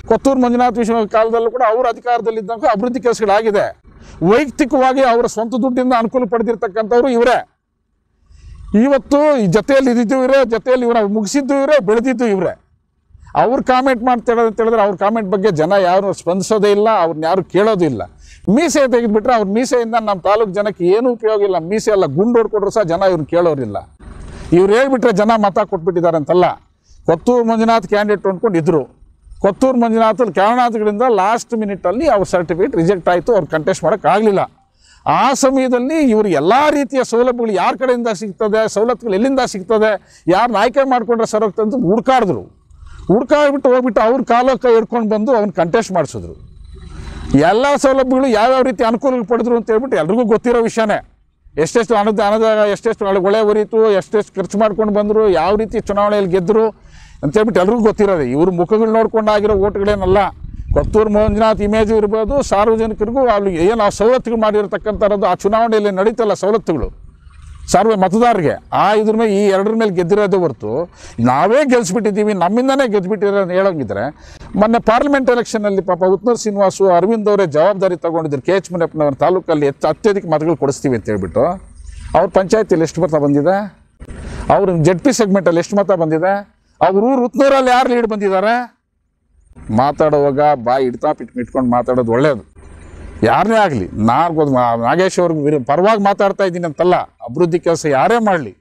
ಕೊತ್ತೂರು ಮಂಜುನಾಥ್ ವಿಶ್ವ ಕಾಲದಲ್ಲೂ ಕೂಡ ಅವರು ಅಧಿಕಾರದಲ್ಲಿದ್ದಂಗೆ ಅಭಿವೃದ್ಧಿ ಕೆಲಸಗಳಾಗಿದೆ. ವೈಯಕ್ತಿಕವಾಗಿ ಅವರ ಸ್ವಂತ ದುಡ್ಡಿಂದ ಅನುಕೂಲ ಪಡೆದಿರ್ತಕ್ಕಂಥವ್ರು ಇವರೇ. ಇವತ್ತು ಜೊತೆಯಲ್ಲಿ ಇದ್ದಿದ್ದು ಇವರೇ, ಜೊತೆಯಲ್ಲಿ ಇವರ ಮುಗಿಸಿದ್ದು ಇವರೇ, ಬೆಳೆದಿದ್ದು ಇವರೇ. ಅವ್ರು ಕಾಮೆಂಟ್ ಮಾಡ್ತಾರೆ ಅಂತ ಹೇಳಿದ್ರೆ ಅವ್ರ ಕಾಮೆಂಟ್ ಬಗ್ಗೆ ಜನ ಯಾರು ಸ್ಪಂದಿಸೋದೇ ಇಲ್ಲ ಅವ್ರನ್ನ ಯಾರು ಕೇಳೋದಿಲ್ಲ ಮೀಸೆ ತೆಗೆದುಬಿಟ್ರೆ ಅವ್ರ ಮೀಸೆಯಿಂದ ನಮ್ಮ ತಾಲೂಕು ಜನಕ್ಕೆ ಏನೂ ಉಪಯೋಗ ಇಲ್ಲ. ಮೀಸೆ ಎಲ್ಲ ಗುಂಡು ಹೊಡ್ಕೊಟ್ರು ಸಹ ಜನ ಇವ್ರನ್ನ ಕೇಳೋರಿಲ್ಲ. ಇವ್ರು ಹೇಳ್ಬಿಟ್ರೆ ಜನ ಮತ ಕೊಟ್ಬಿಟ್ಟಿದ್ದಾರೆ ಅಂತಲ್ಲ ಕೊತ್ತೂರು ಮಂಜುನಾಥ್ ಕ್ಯಾಂಡಿಡೇಟ್ ಅಂದ್ಕೊಂಡು ಕೊತ್ತೂರು ಮಂಜುನಾಥಲ್ಲಿ ಕಾರಣಾಂತರಗಳಿಂದ ಲಾಸ್ಟ್ ಮಿನಿಟಲ್ಲಿ ಅವ್ರ ಸರ್ಟಿಫಿಕೇಟ್ ರಿಜೆಕ್ಟ್ ಆಯಿತು, ಅವ್ರು ಕಂಟೆಸ್ಟ್ ಮಾಡೋಕ್ಕಾಗಲಿಲ್ಲ ಆ ಸಮಯದಲ್ಲಿ ಇವರು ಎಲ್ಲ ರೀತಿಯ ಸೌಲಭ್ಯಗಳು ಯಾರ ಕಡೆಯಿಂದ ಸಿಗ್ತದೆ, ಸವಲತ್ತುಗಳು ಎಲ್ಲಿಂದ ಸಿಗ್ತದೆ ಯಾರನ್ನ ಆಯ್ಕೆ ಮಾಡಿಕೊಂಡ್ರೆ ಸರ್ ಅಂತ ಹುಡ್ಕಾಡಿದ್ರು. ಹುಡ್ಕಾಡ್ಬಿಟ್ಟು ಹೋಗ್ಬಿಟ್ಟು ಅವ್ರ ಕಾಲ ಕೈ ಹಿಡ್ಕೊಂಡು ಬಂದು ಅವ್ನು ಕಂಟೆಸ್ಟ್ ಮಾಡಿಸಿದ್ರು. ಎಲ್ಲ ಸೌಲಭ್ಯಗಳು ಯಾವ್ಯಾವ ರೀತಿ ಅನುಕೂಲಗಳು ಪಡೆದ್ರು ಅಂತ ಹೇಳ್ಬಿಟ್ಟು ಎಲ್ರಿಗೂ ಗೊತ್ತಿರೋ ವಿಷಯನೇ. ಎಷ್ಟೆಷ್ಟು ಅನುದಾನದ ಎಷ್ಟೆಷ್ಟು ಒಳ- ಹೊರೀತು ಎಷ್ಟೆಷ್ಟು ಖರ್ಚು ಮಾಡ್ಕೊಂಡು ಬಂದರು, ಯಾವ ರೀತಿ ಚುನಾವಣೆಯಲ್ಲಿ ಗೆದ್ದರು ಅಂತೇಳ್ಬಿಟ್ಟು ಎಲ್ರಿಗೂ ಗೊತ್ತಿರೋದೆ. ಇವ್ರ ಮುಖಗಳು ನೋಡ್ಕೊಂಡು ಆಗಿರೋ ಓಟ್ಗಳೇನಲ್ಲ. ಕೊತ್ತೂರು ಮಂಜುನಾಥ್ ಇಮೇಜು ಇರ್ಬೋದು, ಸಾರ್ವಜನಿಕರಿಗೂ ಅಲ್ಲಿ ಏನು ಆ ಸವಲತ್ತುಗಳು ಮಾಡಿರ್ತಕ್ಕಂಥದ್ದು ಆ ಚುನಾವಣೆಯಲ್ಲಿ ನಡೀತಲ್ಲ ಸವಲತ್ತುಗಳು. ಸರ್ವೆ ಮತದಾರರಿಗೆ. ಆ ಇದ್ರ ಮೇಲೆ ಈ ಎರಡರ ಮೇಲೆ ಗೆದ್ದಿರೋದೇ ಹೊರತು ನಾವೇ ಗೆಲ್ಸ್ಬಿಟ್ಟಿದ್ದೀವಿ, ನಮ್ಮಿಂದನೇ ಗೆದ್ದುಬಿಟ್ಟಿರೋ ಹೇಳೋಂಗಿದ್ರೆ, ಮೊನ್ನೆ ಪಾರ್ಲಿಮೆಂಟ್ ಎಲೆಕ್ಷನಲ್ಲಿ ಪಾಪ ಉತ್ನರ್ ಶ್ರೀನಿವಾಸು, ಅರವಿಂದ್ ಅವರೇ ಜವಾಬ್ದಾರಿ ತಗೊಂಡಿದ್ರು, ಕೆ ಎಚ್ ಮುನಿಯಪ್ಪನವ್ರ ತಾಲೂಕಲ್ಲಿ ಹೆಚ್ಚು ಅತ್ಯಧಿಕ ಮತಗಳು ಕೊಡಿಸ್ತೀವಿ ಅಂತ ಹೇಳ್ಬಿಟ್ಟು. ಅವ್ರ ಪಂಚಾಯತಿಯಲ್ಲಿ ಎಷ್ಟು ಮತ ಬಂದಿದೆ? ಅವ್ರ ಜೆಡ್ ಪಿ ಸೆಗ್ಮೆಂಟಲ್ಲಿ ಎಷ್ಟು ಮತ ಬಂದಿದೆ? ಅವ್ರ ಊರು ಉತ್ನೂರಲ್ಲಿ ಯಾರು ಲೀಡ್ ಬಂದಿದ್ದಾರೆ? ಮಾತಾಡುವಾಗ ಬಾಯಿ ಇಡ್ತಾ ಪಿಟ್ ಇಟ್ಕೊಂಡು ಮಾತಾಡೋದು ಒಳ್ಳೆಯದು ಯಾರನ್ನೇ ಆಗಲಿ ನಾನು ನಾಗೇಶ್ ಅವ್ರಿಗೆ ವಿರು ಪರವಾಗಿ ಮಾತಾಡ್ತಾ ಇದ್ದೀನಿ ಅಂತಲ್ಲ, ಅಭಿವೃದ್ಧಿ ಕೆಲಸ ಯಾರೇ ಮಾಡಲಿ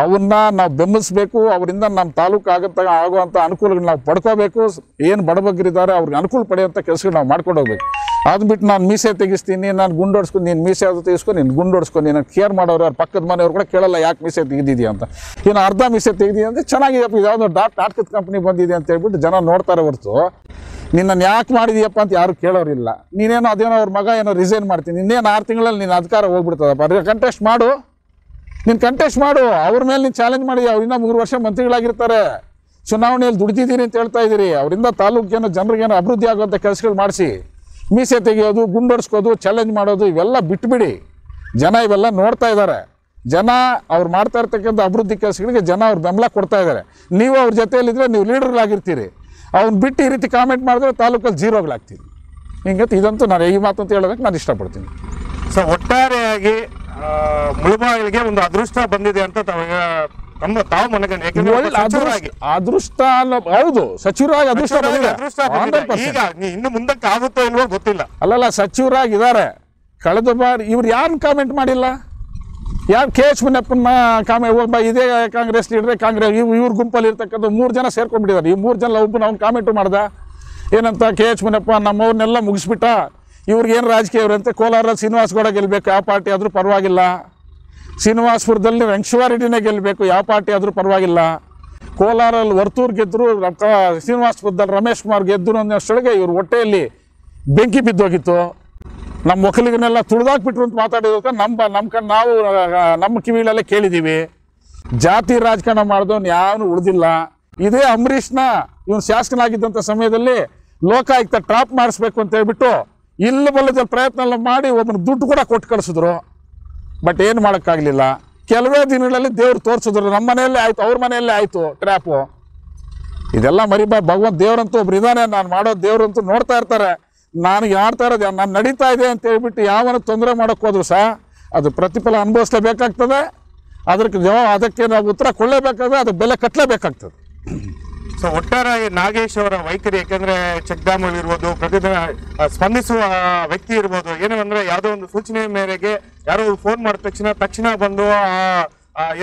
ಅವನ್ನ ನಾವು ಬೆಂಬಲಿಸಬೇಕು, ಅವರಿಂದ ನಮ್ಮ ತಾಲೂಕು ಆಗತ್ತ ಆಗುವಂಥ ಅನುಕೂಲಗಳು ನಾವು ಪಡ್ಕೋಬೇಕು, ಏನು ಬಡಬಗ್ಗರಿದ್ದಾರೆ ಅವ್ರಿಗೆ ಅನುಕೂಲ ಪಡೆಯುವಂಥ ಕೆಲಸಗಳು ನಾವು ಮಾಡ್ಕೊಂಡು ಹೋಗ್ಬೇಕು. ಅದು ಬಿಟ್ಟು ನಾನು ಮೀಸೆ ತೆಗಿಸ್ತೀನಿ, ನಾನು ಗುಂಡೋಡ್ಸ್ಕೊಂಡು ನೀನು ಮೀಸೆ ಅದು ತೆಗಿಸ್ಕೊಂಡು ನೀನು ಗುಂಡೋಡ್ಸ್ಕೊಂಡು ನೀನು ಕೇರ್ ಮಾಡೋರು ಅವ್ರ ಪಕ್ಕದ ಮನೆಯವ್ರು ಕೂಡ ಕೇಳಲ್ಲ ಯಾಕೆ ಮೀಸೆ ತೆಗೆದಿದೆಯಾ ಅಂತ. ಏನು ಅರ್ಧ ಮೀಸೆ ತೆಗೆದಿದೆ ಅಂದರೆ ಚೆನ್ನಾಗಿದೆ ಯಾವುದೋ ಡಾಟ್ ನಾಟಕದ ಕಂಪ್ನಿ ಬಂದಿದೆ ಅಂತ ಹೇಳ್ಬಿಟ್ಟು ಜನ ನೋಡ್ತಾರೆ ಹೊರತು. ನಿನ್ನನ್ನು ಯಾಕೆ ಮಾಡಿದೀಯಪ್ಪ ಅಂತ ಯಾರು ಕೇಳೋರಿಲ್ಲ. ನೀನೇನೋ ಅದೇನೋ ಅವ್ರ ಮಗ ಏನೋ ರಿಸೈನ್ ಮಾಡ್ತೀನಿ ಇನ್ನೇನು ಆರು ತಿಂಗಳಲ್ಲಿ ನಿನ್ನ ಅಧಿಕಾರ ಹೋಗ್ಬಿಡ್ತದಪ್ಪ. ಕಂಟೆಸ್ಟ್ ಮಾಡು. ನೀನು ಕಂಟೆಸ್ಟ್ ಮಾಡು. ಅವ್ರ ಮೇಲೆ ನೀನು ಚಾಲೆಂಜ್ ಮಾಡಿ ಅವ್ರಿಂದ ಮೂರು ವರ್ಷ ಮಂತ್ರಿಗಳಾಗಿರ್ತಾರೆ. ಚುನಾವಣೆಯಲ್ಲಿ ದುಡಿದಿದ್ದೀನಿ ಅಂತ ಹೇಳ್ತಾ ಇದ್ದೀರಿ. ಅವರಿಂದ ತಾಲೂಕೇನೋ ಜನರಿಗೇನೋ ಅಭಿವೃದ್ಧಿ ಆಗುವಂಥ ಕೆಲಸಗಳು ಮಾಡಿಸಿ. ಮೀಸೆ ತೆಗೆಯೋದು ಗುಂಡೊಡ್ಸ್ಕೋದು ಚಾಲೆಂಜ್ ಮಾಡೋದು ಇವೆಲ್ಲ ಬಿಟ್ಬಿಡಿ. ಜನ ಇವೆಲ್ಲ ನೋಡ್ತಾ ಇದ್ದಾರೆ ಜನ ಅವ್ರು ಮಾಡ್ತಾ ಇರ್ತಕ್ಕಂಥ ಅಭಿವೃದ್ಧಿ ಕೆಲಸಗಳಿಗೆ ಜನ ಅವ್ರು ಬೆಂಬಲ ಕೊಡ್ತಾ ಇದ್ದಾರೆ ನೀವು ಅವ್ರ ಜೊತೆಯಲ್ಲಿದ್ದರೆ ನೀವು ಲೀಡರ್ಗಳಾಗಿರ್ತೀರಿ ಅವ್ನು ಬಿಟ್ಟು ಈ ರೀತಿ ಕಾಮೆಂಟ್ ಮಾಡಿದ್ರೆ ತಾಲೂಕಲ್ಲಿ ಜೀರೋಗಳಾಗ್ತೀರಿ ಹಿಂಗಂತ ಇದಂತೂ ನಾನು ಈ ಮಾತಂತ ಹೇಳೋದಕ್ಕೆ ನಾನು ಇಷ್ಟಪಡ್ತೀನಿ. ಸೊ ಒಟ್ಟಾರೆಯಾಗಿ ಮುಳುಬಾಗಿಲಿಗೆ ಒಂದು ಅದೃಷ್ಟ ಬಂದಿದೆ ಅಂತ ತಮ್ಮ ತಾವು ಮನಗಂಡು. ಅದೃಷ್ಟ ಅನ್ನೋ ಹೌದು ಸಚಿವರಾಗಿ ಅದೃಷ್ಟ ಬಂದಿದೆ. ಅದೃಷ್ಟ ಬಂದಿದೆ. 100%. ಈಗ ನೀ- ಇನ್ನು ಮುಂದಕ್ಕೆ ಆಗುತ್ತೋ ಇಲ್ವೋ ಗೊತ್ತಿಲ್ಲ. ಅಲ್ಲಲ್ಲ ಸಚಿವರಾಗಿದ್ದಾರೆ. ಕಳೆದ ಬಾರಿ ಇವ್ರು ಯಾರು ಕಾಮೆಂಟ್ ಮಾಡಿಲ್ಲ? ಯಾರು ಕೆ ಎಚ್ ಮುನಿಯಪ್ಪನ ಕಾಮೆ ಒಬ್ಬ ಇದೇ ಕಾಂಗ್ರೆಸ್ ಲೀಡ್ರೆ ಕಾಂಗ್ರೆಸ್ ಇವ್ ಇವ್ರ ಗುಂಪಲ್ಲಿ ಇರ್ತಕ್ಕಂಥ ಮೂರು ಜನ ಸೇರ್ಕೊಂಡ್ಬಿಟ್ಟಿದ್ದಾರೆ ಈ ಮೂರು ಜನ ಒಬ್ಬನ ಅವ್ನು ಕಾಮೆಂಟು ಮಾಡ್ದ, ಏನಂತ ಕೆ ಎಚ್ ಮುನಿಯಪ್ಪ ನಮ್ಮವ್ರನ್ನೆಲ್ಲ ಮುಗಿಸ್ಬಿಟ್ಟ ಇವ್ರಿಗೇನು ರಾಜಕೀಯ ಇವ್ರಂತೆ ಕೋಲಾರ ಶ್ರೀನಿವಾಸ್ ಗೌಡ ಗೆಲ್ಲಬೇಕು ಯಾವ ಪಾರ್ಟಿ ಆದರೂ ಪರವಾಗಿಲ್ಲ. ಶ್ರೀನಿವಾಸಪುರದಲ್ಲಿ ವೆಂಕಟೇಶ್ವರರೆಡ್ಡಿನೇ ಗೆಲ್ಲಬೇಕು ಯಾವ ಪಾರ್ಟಿ ಆದರೂ ಪರವಾಗಿಲ್ಲ. ಕೋಲಾರಲ್ಲಿ ವರ್ತೂರ್ ಗೆದ್ದರು ಶ್ರೀನಿವಾಸಪುರದಲ್ಲಿ ರಮೇಶ್ ಕುಮಾರ್ ಗೆದ್ದರು ಅನ್ನೋಷ್ಟೊಳಗೆ ಇವ್ರ ಹೊಟ್ಟೆಯಲ್ಲಿ ಬೆಂಕಿ ಬಿದ್ದೋಗಿತ್ತು. ನಮ್ಮ ಒಕ್ಕಲಿಗನೆಲ್ಲ ತುಳಿದಾಕ್ಬಿಟ್ರು ಅಂತ ಮಾತಾಡಿದಕ್ಕೆ ನಮ್ಮ ನಮ್ಮ ಕಣ್ ನಾವು ನಮ್ಮ ಕಿವಿಗಳಲ್ಲೇ ಕೇಳಿದ್ದೀವಿ ಜಾತಿ ರಾಜಕಾರಣ ಮಾಡಿದವನು ಯಾರು ಉಳಿದಿಲ್ಲ. ಇದೇ ಅಂಬರೀಷ್ನ ಇವನು ಶಾಸಕನಾಗಿದ್ದಂಥ ಸಮಯದಲ್ಲಿ ಲೋಕಾಯುಕ್ತ ಟ್ರಾಪ್ ಮಾಡಿಸ್ಬೇಕು ಅಂತ ಹೇಳ್ಬಿಟ್ಟು ಇಲ್ಲ ಬಲ್ಲದಲ್ಲಿ ಪ್ರಯತ್ನ ಎಲ್ಲ ಮಾಡಿ ಒಬ್ಬನ ದುಡ್ಡು ಕೂಡ ಕೊಟ್ಟು ಕಳಿಸಿದ್ರು. ಬಟ್ ಏನು ಮಾಡೋಕ್ಕಾಗಲಿಲ್ಲ. ಕೆಲವೇ ದಿನಗಳಲ್ಲಿ ದೇವ್ರು ತೋರಿಸಿದ್ರು. ನಮ್ಮ ಮನೆಯಲ್ಲೇ ಆಯಿತು, ಅವ್ರ ಮನೆಯಲ್ಲೇ ಆಯಿತು ಟ್ರ್ಯಾಪು. ಇದೆಲ್ಲ ಮರಿಬಾ, ಭಗವಂತ ದೇವರಂತೂ ಒಬ್ರು ಇದ್ದಾನೆ ನಾನು ಮಾಡೋ ದೇವರಂತೂ ನೋಡ್ತಾ ಇರ್ತಾರೆ. ನಾನು ಯಾರ ಇರೋದು ನಾನು ನಡೀತಾ ಇದೆ ಅಂತ ಹೇಳ್ಬಿಟ್ಟು ಯಾವನ ತೊಂದರೆ ಮಾಡೋಕ್ಕೆ ಹೋದ್ರು ಸಹ ಅದು ಪ್ರತಿಫಲ ಅನುಭವಿಸ್ಲೇಬೇಕಾಗ್ತದೆ. ಅದಕ್ಕೆ ಜವಾಬ್ ಅದಕ್ಕೆ ನಾವು ಉತ್ತರ ಕೊಡಲೇಬೇಕಾದ್ರೆ ಅದು ಬೆಲೆ ಕಟ್ಟಲೇಬೇಕಾಗ್ತದೆ ಸೊ ಒಟ್ಟಾರೆ ನಾಗೇಶ್ ಅವರ ವೈಖರಿ ಯಾಕಂದ್ರೆ ಚೆಕ್ ಡ್ಯಾಮ್ ಇರ್ಬೋದು ಪ್ರತಿದಿನ ಸ್ಪಂದಿಸುವ ವ್ಯಕ್ತಿ ಇರ್ಬೋದು ಏನು ಅಂದ್ರೆ ಯಾವುದೋ ಒಂದು ಸೂಚನೆ ಮೇರೆಗೆ ಯಾರೋ ಫೋನ್ ಮಾಡಿದ ತಕ್ಷಣ ತಕ್ಷಣ ಬಂದು ಆ,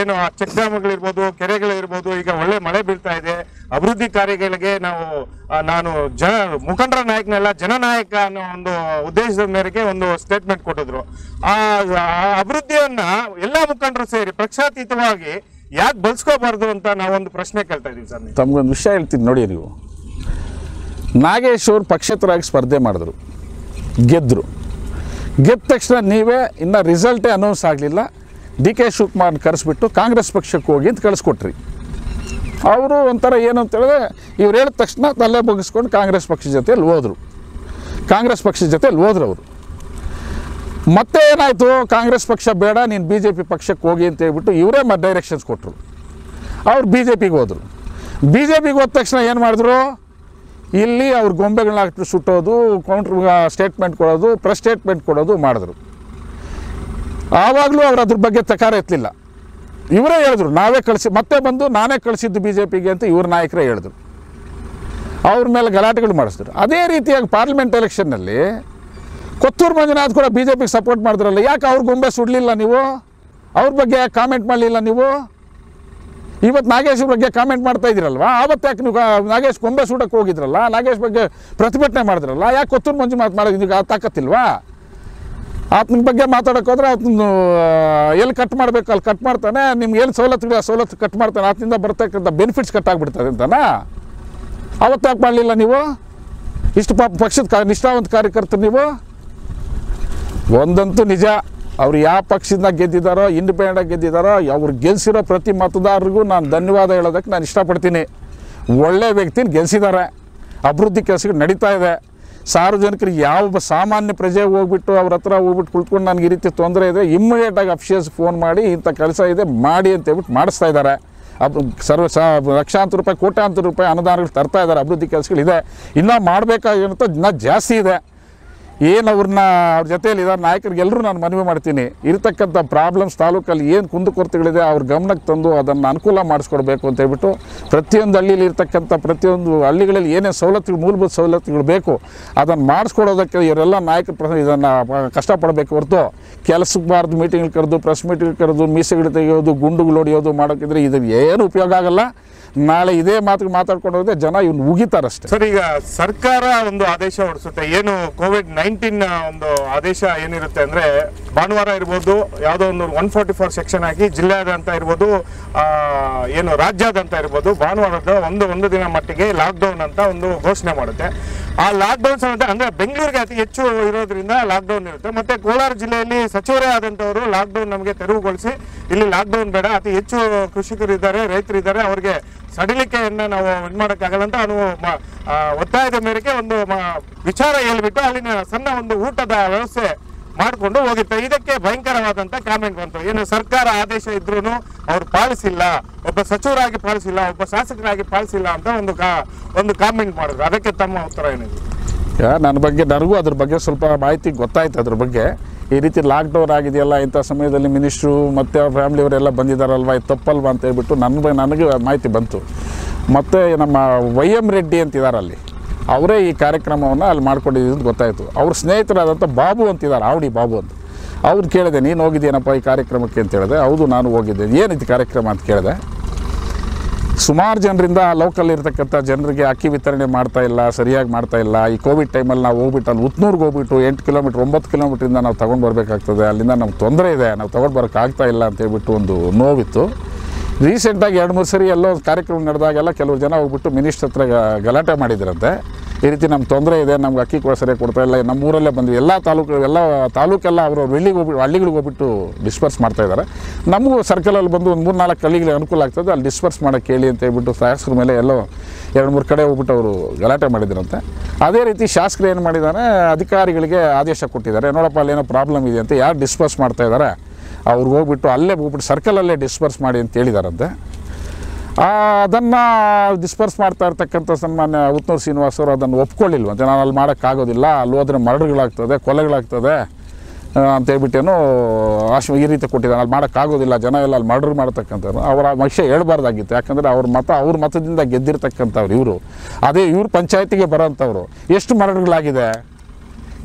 ಏನು ಚೆಕ್ ಡ್ಯಾಮ್ಗಳಿರ್ಬೋದು, ಕೆರೆಗಳಿರ್ಬೋದು, ಈಗ ಒಳ್ಳೆ ಮಳೆ ಬೀಳ್ತಾ ಇದೆ. ಅಭಿವೃದ್ಧಿ ಕಾರ್ಯಗಳಿಗೆ ನಾವು ನಾನು ಜನ, ಮುಖಂಡರ ನಾಯಕನೆಲ್ಲ, ಜನನಾಯಕ ಅನ್ನೋ ಒಂದು ಉದ್ದೇಶದ ಮೇರೆಗೆ ಒಂದು ಸ್ಟೇಟ್ಮೆಂಟ್ ಕೊಟ್ಟಿದ್ರು. ಆ ಅಭಿವೃದ್ಧಿಯನ್ನ ಎಲ್ಲ ಮುಖಂಡರು ಸೇರಿ ಪಕ್ಷಾತೀತವಾಗಿ ಯಾಕೆ ಬಳಸ್ಕೋಬಾರ್ದು ಅಂತ ನಾವೊಂದು ಪ್ರಶ್ನೆ ಕೇಳ್ತಾ ಇದೀವಿ ಸರ್ ತಮ್ಗೊಂದು ತಮಗೊಂದು ವಿಷಯ ಹೇಳ್ತೀನಿ ನೋಡಿ ನೀವು. ನಾಗೇಶ್ ಅವರು ಪಕ್ಷೇತರಾಗಿ ಸ್ಪರ್ಧೆ ಮಾಡಿದ್ರು. ಗೆದ್ದರು ಗೆದ್ದ ತಕ್ಷಣ ನೀವೇ ಇನ್ನು ರಿಸಲ್ಟೇ ಅನೌನ್ಸ್ ಆಗಲಿಲ್ಲ. ಡಿ ಕೆ ಶಿವಕುಮಾರ್ನ ಕರೆಸ್ಬಿಟ್ಟು ಕಾಂಗ್ರೆಸ್ ಪಕ್ಷಕ್ಕೆ ಹೋಗಿ ಅಂತ ಕಳಿಸ್ಕೊಟ್ರಿ. ಅವರು ಒಂಥರ ಏನು ಅಂತೇಳಿದ್ರೆ ಇವ್ರು ಹೇಳಿದ ತಕ್ಷಣ ತಲೆ ಬಗ್ಗಿಸ್ಕೊಂಡು ಕಾಂಗ್ರೆಸ್ ಪಕ್ಷದ ಜೊತೆಯಲ್ಲಿ ಹೋದರು. ಕಾಂಗ್ರೆಸ್ ಪಕ್ಷದ ಜೊತೆಯಲ್ಲಿ ಹೋದ್ರು ಅವರು. ಮತ್ತೆ ಏನಾಯಿತು? ಕಾಂಗ್ರೆಸ್ ಪಕ್ಷ ಬೇಡ, ನೀನು ಬಿ ಜೆ ಪಿ ಪಕ್ಷಕ್ಕೆ ಹೋಗಿ ಅಂತ ಹೇಳ್ಬಿಟ್ಟು ಇವರೇ ಮ ಡೈರೆಕ್ಷನ್ಸ್ ಕೊಟ್ಟರು ಅವ್ರು ಬಿ ಜೆ ಪಿಗೆ ಹೋದರು. ಬಿ ಜೆ ಪಿಗೆ ಹೋದ ತಕ್ಷಣ ಏನು ಮಾಡಿದ್ರು? ಇಲ್ಲಿ ಅವ್ರ ಗೊಂಬೆಗಳನ್ನ ಸುಟ್ಟೋದು ಕೌಂಟ್ರ್ ಸ್ಟೇಟ್ಮೆಂಟ್ ಕೊಡೋದು ಪ್ರೆಸ್ ಸ್ಟೇಟ್ಮೆಂಟ್ ಕೊಡೋದು ಮಾಡಿದ್ರು. ಆವಾಗಲೂ ಅವ್ರು ಅದ್ರ ಬಗ್ಗೆ ತಕಾರ ಎತ್ತಲಿಲ್ಲ. ಇವರೇ ಹೇಳಿದ್ರು, ನಾವೇ ಕಳಿಸಿ, ಮತ್ತೆ ಬಂದು ನಾನೇ ಕಳಿಸಿದ್ದು ಬಿ ಜೆ ಪಿಗೆ ಅಂತ ಇವ್ರ ನಾಯಕರೇ ಹೇಳಿದ್ರು. ಅವ್ರ ಮೇಲೆ ಗಲಾಟೆಗಳು ಮಾಡಿಸಿದ್ರು. ಅದೇ ರೀತಿಯಾಗಿ ಪಾರ್ಲಿಮೆಂಟ್ ಎಲೆಕ್ಷನ್ನಲ್ಲಿ ಕೊತ್ತೂರು ಮಂಜುನಾಥ್ ಕೂಡ ಬಿ ಜೆ ಪಿಗೆ ಸಪೋರ್ಟ್ ಮಾಡಿದ್ರಲ್ಲ, ಯಾಕೆ ಅವ್ರ ಗೊಂಬೆ ಸುಡಲಿಲ್ಲ ನೀವು? ಅವ್ರ ಬಗ್ಗೆ ಯಾಕೆ ಕಾಮೆಂಟ್ ಮಾಡಲಿಲ್ಲ ನೀವು? ಇವತ್ತು ನಾಗೇಶ್ ಬಗ್ಗೆ ಕಾಮೆಂಟ್ ಮಾಡ್ತಾ ಇದ್ದೀರಲ್ವಾ? ಆವತ್ತು ಯಾಕೆ ನೀವು ನಾಗೇಶ್ ಗೊಂಬೆ ಸುಡಕ್ಕೆ ಹೋಗಿದ್ರಲ್ಲ? ನಾಗೇಶ್ ಬಗ್ಗೆ ಪ್ರತಿಭಟನೆ ಮಾಡಿದ್ರಲ್ಲ? ಯಾಕೆ ಕೊತ್ತೂರು ಮಂಜು ಮಾತು ಮಾಡೋದು ನಿಮಗೆ ತಾಕತ್ತಿಲ್ವಾ? ಆತನ ಬಗ್ಗೆ ಮಾತಾಡೋಕೆ ಹೋದ್ರೆ ಆತನ ಎಲ್ಲಿ ಕಟ್ ಮಾಡಬೇಕು ಅಲ್ಲಿ ಕಟ್ ಮಾಡ್ತಾನೆ, ನಿಮ್ಗೆ ಎಲ್ಲಿ ಸವಲತ್ತುಗಳು, ಆ ಸವಲತ್ತು ಕಟ್ ಮಾಡ್ತಾನೆ ಆತನಿಂದ ಬರ್ತಕ್ಕಂಥ ಬೆನಿಫಿಟ್ಸ್ ಕಟ್ ಆಗಿಬಿಡ್ತದೆ ಅಂತನಾ? ಅವತ್ತು ಯಾಕೆ ಮಾಡಲಿಲ್ಲ ನೀವು? ಇಷ್ಟು ಪಾಪ ಪಕ್ಷದ ಕಾ, ನಿಷ್ಠಾವಂತ ಕಾರ್ಯಕರ್ತರು ನೀವು? ಒಂದಂತೂ ನಿಜ, ಅವ್ರು ಯಾವ ಪಕ್ಷದಿಂದ ಗೆದ್ದಿದ್ದಾರೋ ಇಂಡಿಪೆಂಡೆಂಟಾಗಿ ಗೆದ್ದಿದ್ದಾರೋ ಅವ್ರು ಗೆಲ್ಸಿರೋ ಪ್ರತಿ ಮತದಾರರಿಗೂ ನಾನು ಧನ್ಯವಾದ ಹೇಳೋದಕ್ಕೆ ನಾನು ಇಷ್ಟಪಡ್ತೀನಿ. ಒಳ್ಳೆ ವ್ಯಕ್ತಿನ ಗೆಲ್ಸಿದ್ದಾರೆ. ಅಭಿವೃದ್ಧಿ ಕೆಲಸಗಳು ನಡೀತಾ ಇದೆ. ಸಾರ್ವಜನಿಕರಿಗೆ ಯಾವ ಸಾಮಾನ್ಯ ಪ್ರಜೆ ಹೋಗ್ಬಿಟ್ಟು ಅವ್ರ ಹತ್ರ ಹೋಗ್ಬಿಟ್ಟು ಕುಳ್ಕೊಂಡು ನನಗೆ ಈ ರೀತಿ ತೊಂದರೆ ಇದೆ ಇಮ್ಮಿಡಿಯೇಟಾಗಿ ಅಫಿಷಿಯಲ್ಸ್ ಫೋನ್ ಮಾಡಿ, ಇಂಥ ಕೆಲಸ ಇದೆ, ಮಾಡಿ ಅಂತ ಹೇಳ್ಬಿಟ್ಟು ಮಾಡಿಸ್ತಾ ಇದ್ದಾರೆ. ಅಬ್ ಸರ್ವ ಸ ಲಕ್ಷಾಂತರ ರೂಪಾಯಿ, ಕೋಟ್ಯಾಂತರ ರೂಪಾಯಿ ಅನುದಾನಗಳು ತರ್ತಾ ಇದ್ದಾರೆ, ಅಭಿವೃದ್ಧಿ ಕೆಲಸಗಳಿದೆ ಇನ್ನೂ ಮಾಡಬೇಕಾಗಿರೋಂಥ ಇನ್ನೂ ಜಾಸ್ತಿ ಇದೆ. ಏನು ಅವ್ರನ್ನ ಅವ್ರ ಜೊತೆಯಲ್ಲಿ ಇದ್ದಾರೆ ನಾಯಕರಿಗೆಲ್ಲರೂ ನಾನು ಮನವಿ ಮಾಡ್ತೀನಿ. ಇರತಕ್ಕಂಥ ಪ್ರಾಬ್ಲಮ್ಸ್ ತಾಲೂಕಲ್ಲಿ ಏನು ಕುಂದುಕೊರತೆಗಳಿದೆ ಅವ್ರ ಗಮನಕ್ಕೆ ತಂದು ಅದನ್ನು ಅನುಕೂಲ ಮಾಡಿಸ್ಕೊಡ್ಬೇಕು ಅಂತ ಹೇಳ್ಬಿಟ್ಟು ಪ್ರತಿಯೊಂದು ಹಳ್ಳಿಯಲ್ಲಿ ಇರ್ತಕ್ಕಂಥ ಪ್ರತಿಯೊಂದು ಹಳ್ಳಿಗಳಲ್ಲಿ ಏನೇ ಸವಲತ್ತುಗಳು, ಮೂಲಭೂತ ಸವಲತ್ತುಗಳು ಬೇಕು ಅದನ್ನು ಮಾಡಿಸ್ಕೊಡೋದಕ್ಕೆ ಇವರೆಲ್ಲ ನಾಯಕರು ಇದನ್ನು ಕಷ್ಟಪಡಬೇಕು ಹೊರತು ಕೆಲಸಕ್ಕೆ ಬಾರ್ದು ಮೀಟಿಂಗ್ ಕರೆದು ಪ್ರೆಸ್ ಮೀಟಿಂಗ್ ಕರೆದು, ಮೀಸೆಗಳು ತೆಗೆಯೋದು, ಗುಂಡುಗಳು ಹೊಡೆಯೋದು ಮಾಡೋಕ್ಕಿದ್ರೆ ಇದು ಏನು ಉಪಯೋಗ ಆಗಲ್ಲ. ನಾಳೆ ಇದೇ ಮಾತು ಮಾತಾಡ್ಕೊಂಡು ಹೋದ್ರೆ ಜನ ಇವ್ನು ಉಗಿತಾರಷ್ಟೇ. ಸರ್, ಈಗ ಸರ್ಕಾರ ಒಂದು ಆದೇಶ ಹೊರಡಿಸುತ್ತೆ. ಏನು ಕೋವಿಡ್ ನೈನ್ಟೀನ್ ಒಂದು ಆದೇಶ ಏನಿರುತ್ತೆ ಅಂದ್ರೆ ಭಾನುವಾರ ಇರ್ಬೋದು, ಯಾವುದೋ ಒಂದು ಒನ್ ಫೋರ್ಟಿ ಫೋರ್ ಸೆಕ್ಷನ್ ಆಗಿ ಜಿಲ್ಲೆಯಾದಂಥ ಇರ್ಬೋದು ಏನು ರಾಜ್ಯಾದಂಥ ಇರ್ಬೋದು, ಭಾನುವಾರದ ಒಂದು ಒಂದು ದಿನ ಮಟ್ಟಿಗೆ ಲಾಕ್ಡೌನ್ ಅಂತ ಒಂದು ಘೋಷಣೆ ಮಾಡುತ್ತೆ. ಆ ಲಾಕ್ಡೌನ್ ಸಮೇತ ಅಂದರೆ ಬೆಂಗಳೂರಿಗೆ ಅತಿ ಹೆಚ್ಚು ಇರೋದ್ರಿಂದ ಲಾಕ್ಡೌನ್ ಇರುತ್ತೆ. ಮತ್ತು ಕೋಲಾರ ಜಿಲ್ಲೆಯಲ್ಲಿ ಸಚಿವರೇ ಆದಂಥವರು ಲಾಕ್ಡೌನ್ ನಮಗೆ ತೆರವುಗೊಳಿಸಿ, ಇಲ್ಲಿ ಲಾಕ್ಡೌನ್ ಬೇಡ, ಅತಿ ಹೆಚ್ಚು ಕೃಷಿಕರು ಇದ್ದಾರೆ, ರೈತರು ಇದ್ದಾರೆ, ಅವರಿಗೆ ಸಡಿಲಿಕೆಯನ್ನು ನಾವು ಇದು ಮಾಡೋಕ್ಕಾಗಲ್ಲ ಅಂತ ನಾನು ಒತ್ತಾಯದ ಮೇರೆಗೆ ಒಂದು ವಿಚಾರ ಹೇಳ್ಬಿಟ್ಟು ಅಲ್ಲಿನ ಸಣ್ಣ ಒಂದು ಊಟದ ವ್ಯವಸ್ಥೆ ಮಾಡಿಕೊಂಡು ಹೋಗಿತ್ತು. ಇದಕ್ಕೆ ಭಯಂಕರವಾದಂತ ಕಾಮೆಂಟ್ ಬಂತು. ಏನು ಸರ್ಕಾರ ಆದೇಶ ಇದ್ರೂ ಅವ್ರು ಪಾಲಿಸಿಲ್ಲ. ಒಬ್ಬ ಸಚಿವರಾಗಿ ಪಾಲಿಸಿಲ್ಲ, ಒಬ್ಬ ಶಾಸಕರಾಗಿ ಪಾಲಿಸಿಲ್ಲ ಅಂತ ಒಂದು ಒಂದು ಕಾಮೆಂಟ್ ಮಾಡಿದ್ರು. ಅದಕ್ಕೆ ತಮ್ಮ ಉತ್ತರ ಏನಿದೆ? ನನ್ನ ಬಗ್ಗೆ ನನಗೂ ಅದ್ರ ಬಗ್ಗೆ ಸ್ವಲ್ಪ ಮಾಹಿತಿ ಗೊತ್ತಾಯ್ತು ಅದ್ರ ಬಗ್ಗೆ. ಈ ರೀತಿ ಲಾಕ್ಡೌನ್ ಆಗಿದೆಯಲ್ಲ, ಇಂಥ ಸಮಯದಲ್ಲಿ ಮಿನಿಸ್ಟ್ರು ಮತ್ತು ಅವ್ರ ಫ್ಯಾಮಿಲಿಯವರೆಲ್ಲ ಬಂದಿದ್ದಾರಲ್ವ ಇದು ತಪ್ಪಲ್ವಾ ಅಂತ ಹೇಳ್ಬಿಟ್ಟು ನನ್ನ ನನಗೆ ಮಾಹಿತಿ ಬಂತು. ಮತ್ತು ನಮ್ಮ ವೈ ಎಂ ರೆಡ್ಡಿ ಅಂತಿದ್ದಾರೆ ಅಲ್ಲಿ ಅವರೇ ಈ ಕಾರ್ಯಕ್ರಮವನ್ನು ಅಲ್ಲಿ ಮಾಡ್ಕೊಂಡಿದ್ದು ಗೊತ್ತಾಯಿತು. ಅವ್ರ ಸ್ನೇಹಿತರಾದಂಥ ಬಾಬು ಅಂತಿದ್ದಾರೆ, ಆವಡಿ ಬಾಬು ಅಂತ. ಅವ್ರು ಕೇಳಿದೆ, ನೀನು ಹೋಗಿದ್ದೀನಪ್ಪ ಈ ಕಾರ್ಯಕ್ರಮಕ್ಕೆ? ಅಂತ ಹೇಳಿದೆ. ಹೌದು, ನಾನು ಹೋಗಿದ್ದೆ. ಏನಿತ್ತು ಕಾರ್ಯಕ್ರಮ? ಅಂತ ಕೇಳಿದೆ. ಸುಮಾರು ಜನರಿಂದ ಲೋಕಲ್ ಇರತಕ್ಕಂಥ ಜನರಿಗೆ ಅಕ್ಕಿ ವಿತರಣೆ ಮಾಡ್ತಾ ಇಲ್ಲ, ಸರಿಯಾಗಿ ಮಾಡ್ತಾ ಇಲ್ಲ. ಈ ಕೋವಿಡ್ ಟೈಮಲ್ಲಿ ನಾವು ಹೋಗ್ಬಿಟ್ಟು, ಅಲ್ಲಿ ಉತ್ನೂರ್ಗೆ ಹೋಗ್ಬಿಟ್ಟು ಎಂಟು ಕಿಲೋಮೀಟ್ರ್, ಒಂಬತ್ತು ಕಿಲೋಮೀಟ್ರಿಂದ ನಾವು ತೊಗೊಂಡು ಬರಬೇಕಾಗ್ತದೆ. ಅಲ್ಲಿಂದ ನಮ್ಗೆ ತೊಂದರೆ ಇದೆ, ನಾವು ತೊಗೊಂಡು ಬರೋಕ್ಕಾಗ್ತಾ ಇಲ್ಲ ಅಂತ ಹೇಳ್ಬಿಟ್ಟು ಒಂದು ನೋವಿತ್ತು. ರೀಸೆಂಟಾಗಿ ಎರಡು ಮೂರು ಸರಿ ಎಲ್ಲೋ ಕಾರ್ಯಕ್ರಮ ನಡೆದಾಗೆಲ್ಲ ಕೆಲವು ಜನ ಹೋಗ್ಬಿಟ್ಟು ಮಿನಿಸ್ಟರ್ ಹತ್ರ ಗಲಾಟೆ ಮಾಡಿದ್ರಂತೆ. ಈ ರೀತಿ ನಮ್ಮ ತೊಂದರೆ ಇದೆ, ನಮ್ಗೆ ಅಕ್ಕಿ ಕೂಡ ಸರಿಯಾಗಿ ಕೊಡ್ತಾ ಇಲ್ಲ. ನಮ್ಮ ಊರಲ್ಲೇ ಬಂದ್ವಿ. ಎಲ್ಲ ತಾಲೂಕು, ಎಲ್ಲ ತಾಲೂಕೆಲ್ಲ ಅವರು ಹಳ್ಳಿಗೆ ಹೋಗ್ಬಿಟ್ಟು ಹಳ್ಳಿಗಳಿಗೆ ಹೋಗ್ಬಿಟ್ಟು ಡಿಸ್ಪರ್ಸ್ ಮಾಡ್ತಾ ಇದ್ದಾರೆ ನಮಗೂ ಸರ್ಕಲಲ್ಲಿ ಬಂದು ಒಂದು ಮೂರು ನಾಲ್ಕು ಹಳ್ಳಿಗಳಿಗೆ ಅನುಕೂಲ ಆಗ್ತದೆ. ಅಲ್ಲಿ ಡಿಸ್ಪರ್ಸ್ ಮಾಡೋಕ್ಕೆ ಹೇಳಿ ಅಂತ ಹೇಳ್ಬಿಟ್ಟು ಶಾಸಕರ ಮೇಲೆ ಎಲ್ಲೋ ಎರಡು ಮೂರು ಕಡೆ ಹೋಗ್ಬಿಟ್ಟು ಅವರು ಗಲಾಟೆ ಮಾಡಿದ್ರಂತೆ. ಅದೇ ರೀತಿ ಶಾಸಕರು ಏನು ಮಾಡಿದ್ದಾರೆ, ಅಧಿಕಾರಿಗಳಿಗೆ ಆದೇಶ ಕೊಟ್ಟಿದ್ದಾರೆ. ನೋಡಪ್ಪ, ಅಲ್ಲೇನೋ ಪ್ರಾಬ್ಲಮ್ ಇದೆ ಅಂತ ಯಾರು ಡಿಸ್ಪರ್ಸ್ ಮಾಡ್ತಾ ಇದ್ದಾರೆ ಅವ್ರಿಗೆ ಹೋಗ್ಬಿಟ್ಟು ಅಲ್ಲೇ ಹೋಗ್ಬಿಟ್ಟು ಸರ್ಕಲಲ್ಲೇ ಡಿಸ್ಪರ್ಸ್ ಮಾಡಿ ಅಂತ ಹೇಳಿದಾರಂತೆ. ಅದನ್ನು ಡಿಸ್ಪರ್ಸ್ ಮಾಡ್ತಾ ಇರ್ತಕ್ಕಂಥ ಸನ್ಮಾನ್ಯ ಉತ್ನೂರು ಶ್ರೀನಿವಾಸ್ ಅವರು ಅದನ್ನು ಒಪ್ಕೊಳ್ಳಿಲ್ವಂತೆ. ನಾನು ಅಲ್ಲಿ ಮಾಡೋಕ್ಕಾಗೋದಿಲ್ಲ. ಅಲ್ಲಿ ಹೋದ್ರೆ ಮರ್ಡರ್ಗಳಾಗ್ತದೆ, ಕೊಲೆಗಳಾಗ್ತದೆ. ಅಂತೇಳ್ಬಿಟ್ಟೇನು ಆಶ್ವ ಈ ರೀತಿ ಕೊಟ್ಟಿದ್ದಾರೆ ಅಲ್ಲಿ ಮಾಡೋಕ್ಕಾಗೋದಿಲ್ಲ. ಜನ ಎಲ್ಲ ಅಲ್ಲಿ ಮರ್ಡರ್ ಮಾಡ್ತಕ್ಕಂಥವ್ರು. ಅವರ ವಿಷಯ ಹೇಳ್ಬಾರ್ದಾಗಿತ್ತು. ಯಾಕಂದರೆ ಅವ್ರ ಮತ, ಅವ್ರ ಮತದಿಂದ ಗೆದ್ದಿರ್ತಕ್ಕಂಥವ್ರು ಇವರು. ಅದೇ ಇವ್ರು ಪಂಚಾಯತಿಗೆ ಬರೋಂಥವ್ರು. ಎಷ್ಟು ಮರ್ಡರ್ಗಳಾಗಿದೆ?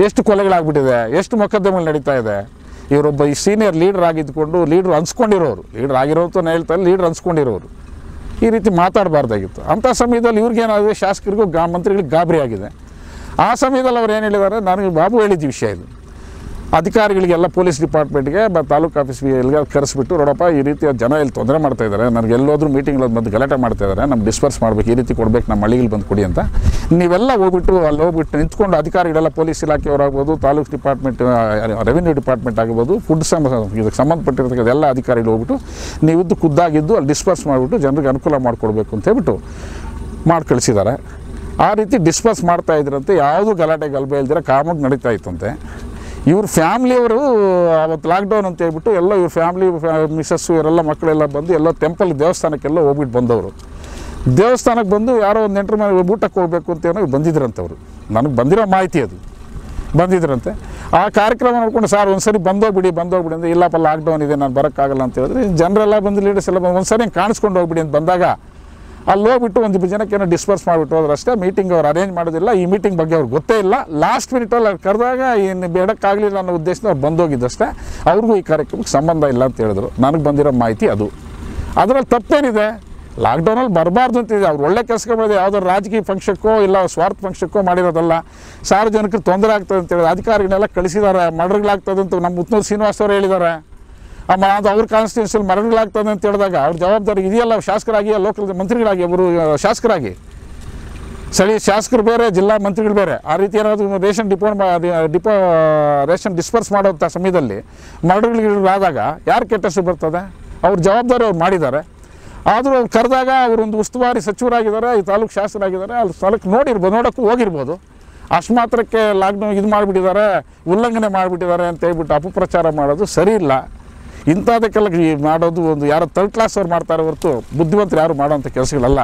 ಎಷ್ಟು ಕೊಲೆಗಳಾಗ್ಬಿಟ್ಟಿದೆ? ಎಷ್ಟು ಮೊಕದ್ದಮೆಗಳು ನಡೀತಾ ಇದೆ? ಇವರೊಬ್ಬ ಈ ಸೀನಿಯರ್ ಲೀಡರ್ ಆಗಿದ್ದುಕೊಂಡು ಲೀಡ್ರ್ ಅನ್ಸ್ಕೊಂಡಿರೋರು. ಲೀಡರ್ ನಾನು ಹೇಳ್ತಾರೆ ಲೀಡ್ರ್ ಅನ್ಸ್ಕೊಂಡಿರೋರು. ಈ ರೀತಿ ಮಾತಾಡಬಾರ್ದಾಗಿತ್ತು. ಅಂಥ ಸಮಯದಲ್ಲಿ ಇವ್ರಿಗೇನಾಗಿದೆ ಶಾಸಕರಿಗೂ ಗಾ ಮಂತ್ರಿಗಳಿಗೆ ಗಾಬರಿ ಆಗಿದೆ. ಆ ಸಮಯದಲ್ಲಿ ಅವ್ರು ಏನು ಹೇಳಿದ್ದಾರೆ? ನನಗೆ ಬಾಬು ಹೇಳಿದ್ದ ವಿಷಯ ಇದು. ಅಧಿಕಾರಿಗಳಿಗೆಲ್ಲ ಪೊಲೀಸ್ ಡಿಪಾರ್ಟ್ಮೆಂಟ್ಗೆ ತಾಲೂಕು ಆಫೀಸ್ಗೆ ಎಲ್ಲ ಕರೆಸ್ಬಿಟ್ಟು, ನೋಡಪ್ಪ, ಈ ರೀತಿ ಜನ ಇಲ್ಲಿ ತೊಂದರೆ ಮಾಡ್ತಾ ಇದ್ದಾರೆ ನನಗೆ ಎಲ್ಲೋದ್ರೂ ಮೀಟಿಂಗ್ಗಳಲ್ಲಿ ಬಂದು ಗಲಾಟೆ ಮಾಡ್ತಾ ಇದ್ದಾರೆ ನಮ್ಗೆ ಡಿಸ್ಪರ್ಸ್ ಮಾಡಬೇಕು, ಈ ರೀತಿ ಕೊಡ್ಬೇಕು, ನಮ್ಮ ಹಳ್ಳಿಗಳು ಬಂದು ಕೊಡಿ ಅಂತ. ನೀವೆಲ್ಲ ಹೋಗ್ಬಿಟ್ಟು ಅಲ್ಲಿ ಹೋಗ್ಬಿಟ್ಟು ನಿಂತ್ಕೊಂಡು ಅಧಿಕಾರಿಗಳೆಲ್ಲ ಪೊಲೀಸ್ ಇಲಾಖೆಯವರಾಗ್ಬೋದು, ತಾಲೂಕು ಡಿಪಾರ್ಟ್ಮೆಂಟ್ ರೆವಿನ್ಯೂ ಡಿಪಾರ್ಟ್ಮೆಂಟ್ ಆಗ್ಬೋದು ಫುಡ್ ಸಮ ಇದಕ್ಕೆ ಸಂಬಂಧಪಟ್ಟಿರ್ತಕ್ಕಂಥ ಎಲ್ಲ ಅಧಿಕಾರಿಗಳು ಹೋಗ್ಬಿಟ್ಟು, ನೀವಿದ್ದು ಖುದ್ದಾಗಿದ್ದು ಅಲ್ಲಿ ಡಿಸ್ಪರ್ಸ್ ಮಾಡಿಬಿಟ್ಟು ಜನರಿಗೆ ಅನುಕೂಲ ಮಾಡಿಕೊಡ್ಬೇಕು ಅಂತ ಹೇಳ್ಬಿಟ್ಟು ಮಾಡಿ ಕಳಿಸಿದ್ದಾರೆ. ಆ ರೀತಿ ಡಿಸ್ಪರ್ಸ್ ಮಾಡ್ತಾ ಇದ್ರಂತೆ, ಯಾವುದು ಗಲಾಟೆ ಗಲಭೆ ಇಲ್ದಿರ ಕಾಮಾಗಿ ನಡೀತಾ ಇತ್ತಂತೆ. ಇವ್ರ ಫ್ಯಾಮ್ಲಿಯವರು ಅವತ್ತು ಲಾಕ್ಡೌನ್ ಅಂತ ಹೇಳ್ಬಿಟ್ಟು ಎಲ್ಲ ಇವ್ರ ಫ್ಯಾಮ್ಲಿ ಮಿಸಸ್ಸು ಇವರೆಲ್ಲ ಮಕ್ಕಳೆಲ್ಲ ಬಂದು ಎಲ್ಲ ಟೆಂಪಲ್ ದೇವಸ್ಥಾನಕ್ಕೆಲ್ಲ ಹೋಗ್ಬಿಟ್ಟು ಬಂದವರು. ದೇವಸ್ಥಾನಕ್ಕೆ ಬಂದು ಯಾರೋ ಒಂದು ನೆಂಟ್ರ ಮನೆ ಊಟಕ್ಕೆ ಹೋಗ್ಬೇಕು ಅಂತ ಏನೋ ಬಂದಿದ್ರಂತವ್ರು. ನನಗೆ ಬಂದಿರೋ ಮಾಹಿತಿ ಅದು. ಬಂದಿದ್ರಂತೆ. ಆ ಕಾರ್ಯಕ್ರಮ ನೋಡ್ಕೊಂಡು, ಸರ್ ಒಂದ್ಸರಿ ಬಂದೋಗ್ಬಿಡಿ ಬಂದೋಗ್ಬಿಡಿ ಅಂದರೆ ಇಲ್ಲಪ್ಪ ಲಾಕ್ಡೌನ್ ಇದೆ, ನಾನು ಬರೋಕ್ಕಾಗಲ್ಲ ಅಂತ ಹೇಳಿದ್ರೆ, ಜನರೆಲ್ಲ ಬಂದು ಲೀಡರ್ಸ್ ಎಲ್ಲ ಬಂದು ಹಿಂಗೆ ಕಾಣಿಸ್ಕೊಂಡು ಹೋಗ್ಬಿಡಿ ಅಂತ ಬಂದಾಗ ಅಲ್ಲಿ ಹೋಗ್ಬಿಟ್ಟು ಒಂದು ಇಬ್ಬರು ಜನಕ್ಕೆ ಏನೋ ಡಿಸ್ಪರ್ಸ್ ಮಾಡಿಬಿಟ್ಟು ಹೋದ್ರೆ ಅಷ್ಟೇ. ಮೀಟಿಂಗ್ ಅವ್ರು ಅರೇಂಜ್ ಮಾಡೋದಿಲ್ಲ. ಈ ಮೀಟಿಂಗ್ ಬಗ್ಗೆ ಅವ್ರಿಗೆ ಗೊತ್ತೇ ಇಲ್ಲ. ಲಾಸ್ಟ್ ಮಿನಿಟಲ್ಲಿ ಅವ್ರು ಕರೆದಾಗ ಇನ್ನು ಬೇಡಕ್ಕಾಗಲಿಲ್ಲ ಅನ್ನೋ ಉದ್ದೇಶದಿಂದ ಅವ್ರು ಬಂದೋಗಿದ್ದಷ್ಟೇ ಅವ್ರಿಗೂ ಈ ಕಾರ್ಯಕ್ರಮಕ್ಕೆ ಸಂಬಂಧ ಇಲ್ಲ ಅಂತ ಹೇಳಿದ್ರು. ನನಗೆ ಬಂದಿರೋ ಮಾಹಿತಿ ಅದು. ಅದರಲ್ಲಿ ತಪ್ಪೇನಿದೆ? ಲಾಕ್ಡೌನಲ್ಲಿ ಬರಬಾರ್ದು ಅಂತಿದೆ ಅವ್ರು ಒಳ್ಳೆ ಕೆಲಸಕ್ಕೆ ಮಾಡಿದೆ ಯಾವುದೋ ರಾಜಕೀಯ ಪಕ್ಷಕ್ಕೋ ಇಲ್ಲ ಸ್ವಾರ್ಥ ಪಕ್ಷಕ್ಕೋ ಮಾಡಿರೋದಲ್ಲ. ಸಾರ್ವಜನಿಕರು ತೊಂದರೆ ಆಗ್ತದೆ ಅಂತೇಳಿ ಅಧಿಕಾರಿಗಳನ್ನೆಲ್ಲ ಕಳಿಸಿದ್ದಾರೆ. ಮರ್ಡರ್ಗಳಾಗ್ತದೆ ಅಂತ ನಮ್ಮ ಮುತ್ನೂರು ಶ್ರೀನಿವಾಸ್ ಅವರು ಹೇಳಿದ್ದಾರೆ. ಅಮ್ಮ, ಅದು ಅವ್ರ ಕಾನ್ಸ್ಟಿಟ್ಯೂನ್ಸಿಯಲ್ಲಿ ಮರಗಳಾಗ್ತದೆ ಅಂತ ಹೇಳಿದಾಗ ಅವ್ರ ಜವಾಬ್ದಾರಿ ಇದೆಯಲ್ಲ ಶಾಸಕರಾಗಿ ಲೋಕಲ್ ಮಂತ್ರಿಗಳಾಗಿ ಅವರು ಶಾಸಕರಾಗಿ? ಸ್ಥಳೀಯ ಶಾಸಕರು ಬೇರೆ, ಜಿಲ್ಲಾ ಮಂತ್ರಿಗಳು ಬೇರೆ. ಆ ರೀತಿ ಏನಾದರೂ ration depot depot ration disperse ಮಾಡೋಂಥ ಸಮಯದಲ್ಲಿ ಮರಳುಗಳಾದಾಗ ಯಾರು ಕೆಟ್ಟ ಹೆಸರು ಬರ್ತದೆ? ಅವ್ರ ಜವಾಬ್ದಾರಿ ಅವ್ರು ಮಾಡಿದ್ದಾರೆ. ಆದರೂ ಅವ್ರು ಕರೆದಾಗ ಅವರೊಂದು ಉಸ್ತುವಾರಿ ಸಚಿವರಾಗಿದ್ದಾರೆ, ಈ ತಾಲೂಕು ಶಾಸಕರಾಗಿದ್ದಾರೆ ಅಲ್ಲಿ ಸ್ಥಳಕ್ಕೆ ನೋಡಿರ್ಬೋದು ನೋಡೋಕ್ಕೂ ಹೋಗಿರ್ಬೋದು. ಅಷ್ಟು ಮಾತ್ರಕ್ಕೆ ಲಾಕ್ಡೌನ್ ಇದು ಮಾಡಿಬಿಟ್ಟಿದ್ದಾರೆ, ಉಲ್ಲಂಘನೆ ಮಾಡಿಬಿಟ್ಟಿದ್ದಾರೆ ಅಂತ ಹೇಳ್ಬಿಟ್ಟು ಅಪಪ್ರಚಾರ ಮಾಡೋದು ಸರಿ ಇಲ್ಲ. ಇಂಥದಕ್ಕೆಲ್ಲ ಈ ಮಾಡೋದು ಒಂದು ಯಾರೋ ತರ್ಡ್ ಕ್ಲಾಸ್ ಅವ್ರು ಮಾಡ್ತಾರೆ ಹೊರತು ಬುದ್ಧಿವಂತರು ಯಾರು ಮಾಡೋಂಥ ಕೆಲಸಗಳಲ್ಲ.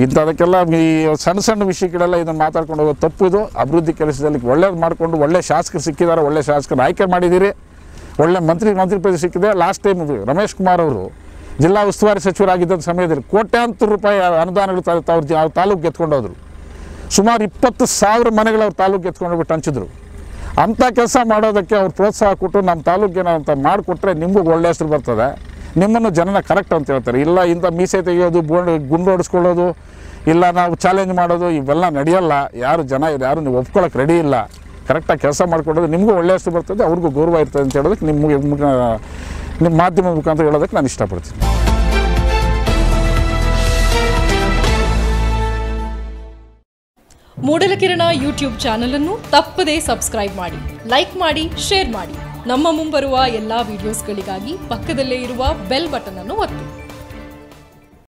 ಇಂಥದಕ್ಕೆಲ್ಲ ಈ ಸಣ್ಣ ಸಣ್ಣ ವಿಷಯಗಳೆಲ್ಲ ಇದನ್ನು ಮಾತಾಡ್ಕೊಂಡು ಹೋಗೋದು ತಪ್ಪು ಇದು. ಅಭಿವೃದ್ಧಿ ಕೆಲಸದಲ್ಲಿ ಒಳ್ಳೇದು ಮಾಡಿಕೊಂಡು ಒಳ್ಳೆ ಶಾಸಕರು ಸಿಕ್ಕಿದ್ದಾರೆ, ಒಳ್ಳೆ ಶಾಸಕರು ಆಯ್ಕೆ ಮಾಡಿದ್ದೀರಿ. ಒಳ್ಳೆ ಮಂತ್ರಿ ಮಂತ್ರಿ ಪದ ಸಿಕ್ಕಿದೆ. ಲಾಸ್ಟ್ ಟೈಮ್ ರಮೇಶ್ ಕುಮಾರ್ ಅವರು ಜಿಲ್ಲಾ ಉಸ್ತುವಾರಿ ಸಚಿವರಾಗಿದ್ದಂಥ ಸಮಯದಲ್ಲಿ ಕೋಟ್ಯಾಂತರ ರೂಪಾಯಿ ಅನುದಾನಗಳು ತಾ- ಅವ್ರ ಜ- ಅವ್ರ ತಾಲೂಕು ಎತ್ಕೊಂಡೋದ್ರು. ಸುಮಾರು ಇಪ್ಪತ್ತು ಸಾವಿರ ಮನೆಗಳು ಅವ್ರ ತಾಲೂಕು ಎತ್ಕೊಂಡೋಗ್ಬಿಟ್ಟು ಹಂಚಿದ್ರು. ಅಂಥ ಕೆಲಸ ಮಾಡೋದಕ್ಕೆ ಅವ್ರು ಪ್ರೋತ್ಸಾಹ ಕೊಟ್ಟು ನಮ್ಮ ತಾಲೂಕಿನ ಅಂತ ಮಾಡಿಕೊಟ್ರೆ ನಿಮಗೂ ಒಳ್ಳೆ ಹೆಸರು ಬರ್ತದೆ. ನಿಮ್ಮನ್ನು ಜನನ ಕರೆಕ್ಟ್ ಅಂತ ಹೇಳ್ತಾರೆ. ಇಲ್ಲ ಇಂಥ ಮೀಸೆ ತೆಗೆಯೋದು ಬೋಂಡ್ ಗುಂಡು ಹೊಡಿಸ್ಕೊಳ್ಳೋದು, ಇಲ್ಲ ನಾವು ಚಾಲೆಂಜ್ ಮಾಡೋದು, ಇವೆಲ್ಲ ನಡೆಯಲ್ಲ. ಯಾರು ಜನ ಯಾರು ನೀವು ಒಪ್ಕೊಳ್ಳೋಕೆ ರೆಡಿ ಇಲ್ಲ. ಕರೆಕ್ಟಾಗಿ ಕೆಲಸ ಮಾಡಿಕೊಡೋದು ನಿಮಗೂ ಒಳ್ಳೆ ಹೆಸರು ಬರ್ತದೆ, ಅವ್ರಿಗೂ ಗೌರವ ಇರ್ತದೆ ಅಂತ ಹೇಳೋದಕ್ಕೆ ನಿಮಗೆ ನಿಮ್ಮ ಮಾಧ್ಯಮ ಮುಖಾಂತರ ಹೇಳೋದಕ್ಕೆ ನಾನು ಇಷ್ಟಪಡ್ತೀನಿ. ಮೂಡಲಕಿರಣ ಯೂಟ್ಯೂಬ್ ಚಾನಲ್ ಅನ್ನು ತಪ್ಪದೇ ಸಬ್ಸ್ಕ್ರೈಬ್ ಮಾಡಿ, ಲೈಕ್ ಮಾಡಿ, ಶೇರ್ ಮಾಡಿ. ನಮ್ಮ ಮುಂಬರುವ ಎಲ್ಲಾ ವಿಡಿಯೋಸ್ಗಳಿಗಾಗಿ ಪಕ್ಕದಲ್ಲೇ ಇರುವ ಬೆಲ್ ಬಟನ್ ಅನ್ನು ಒತ್ತಿ.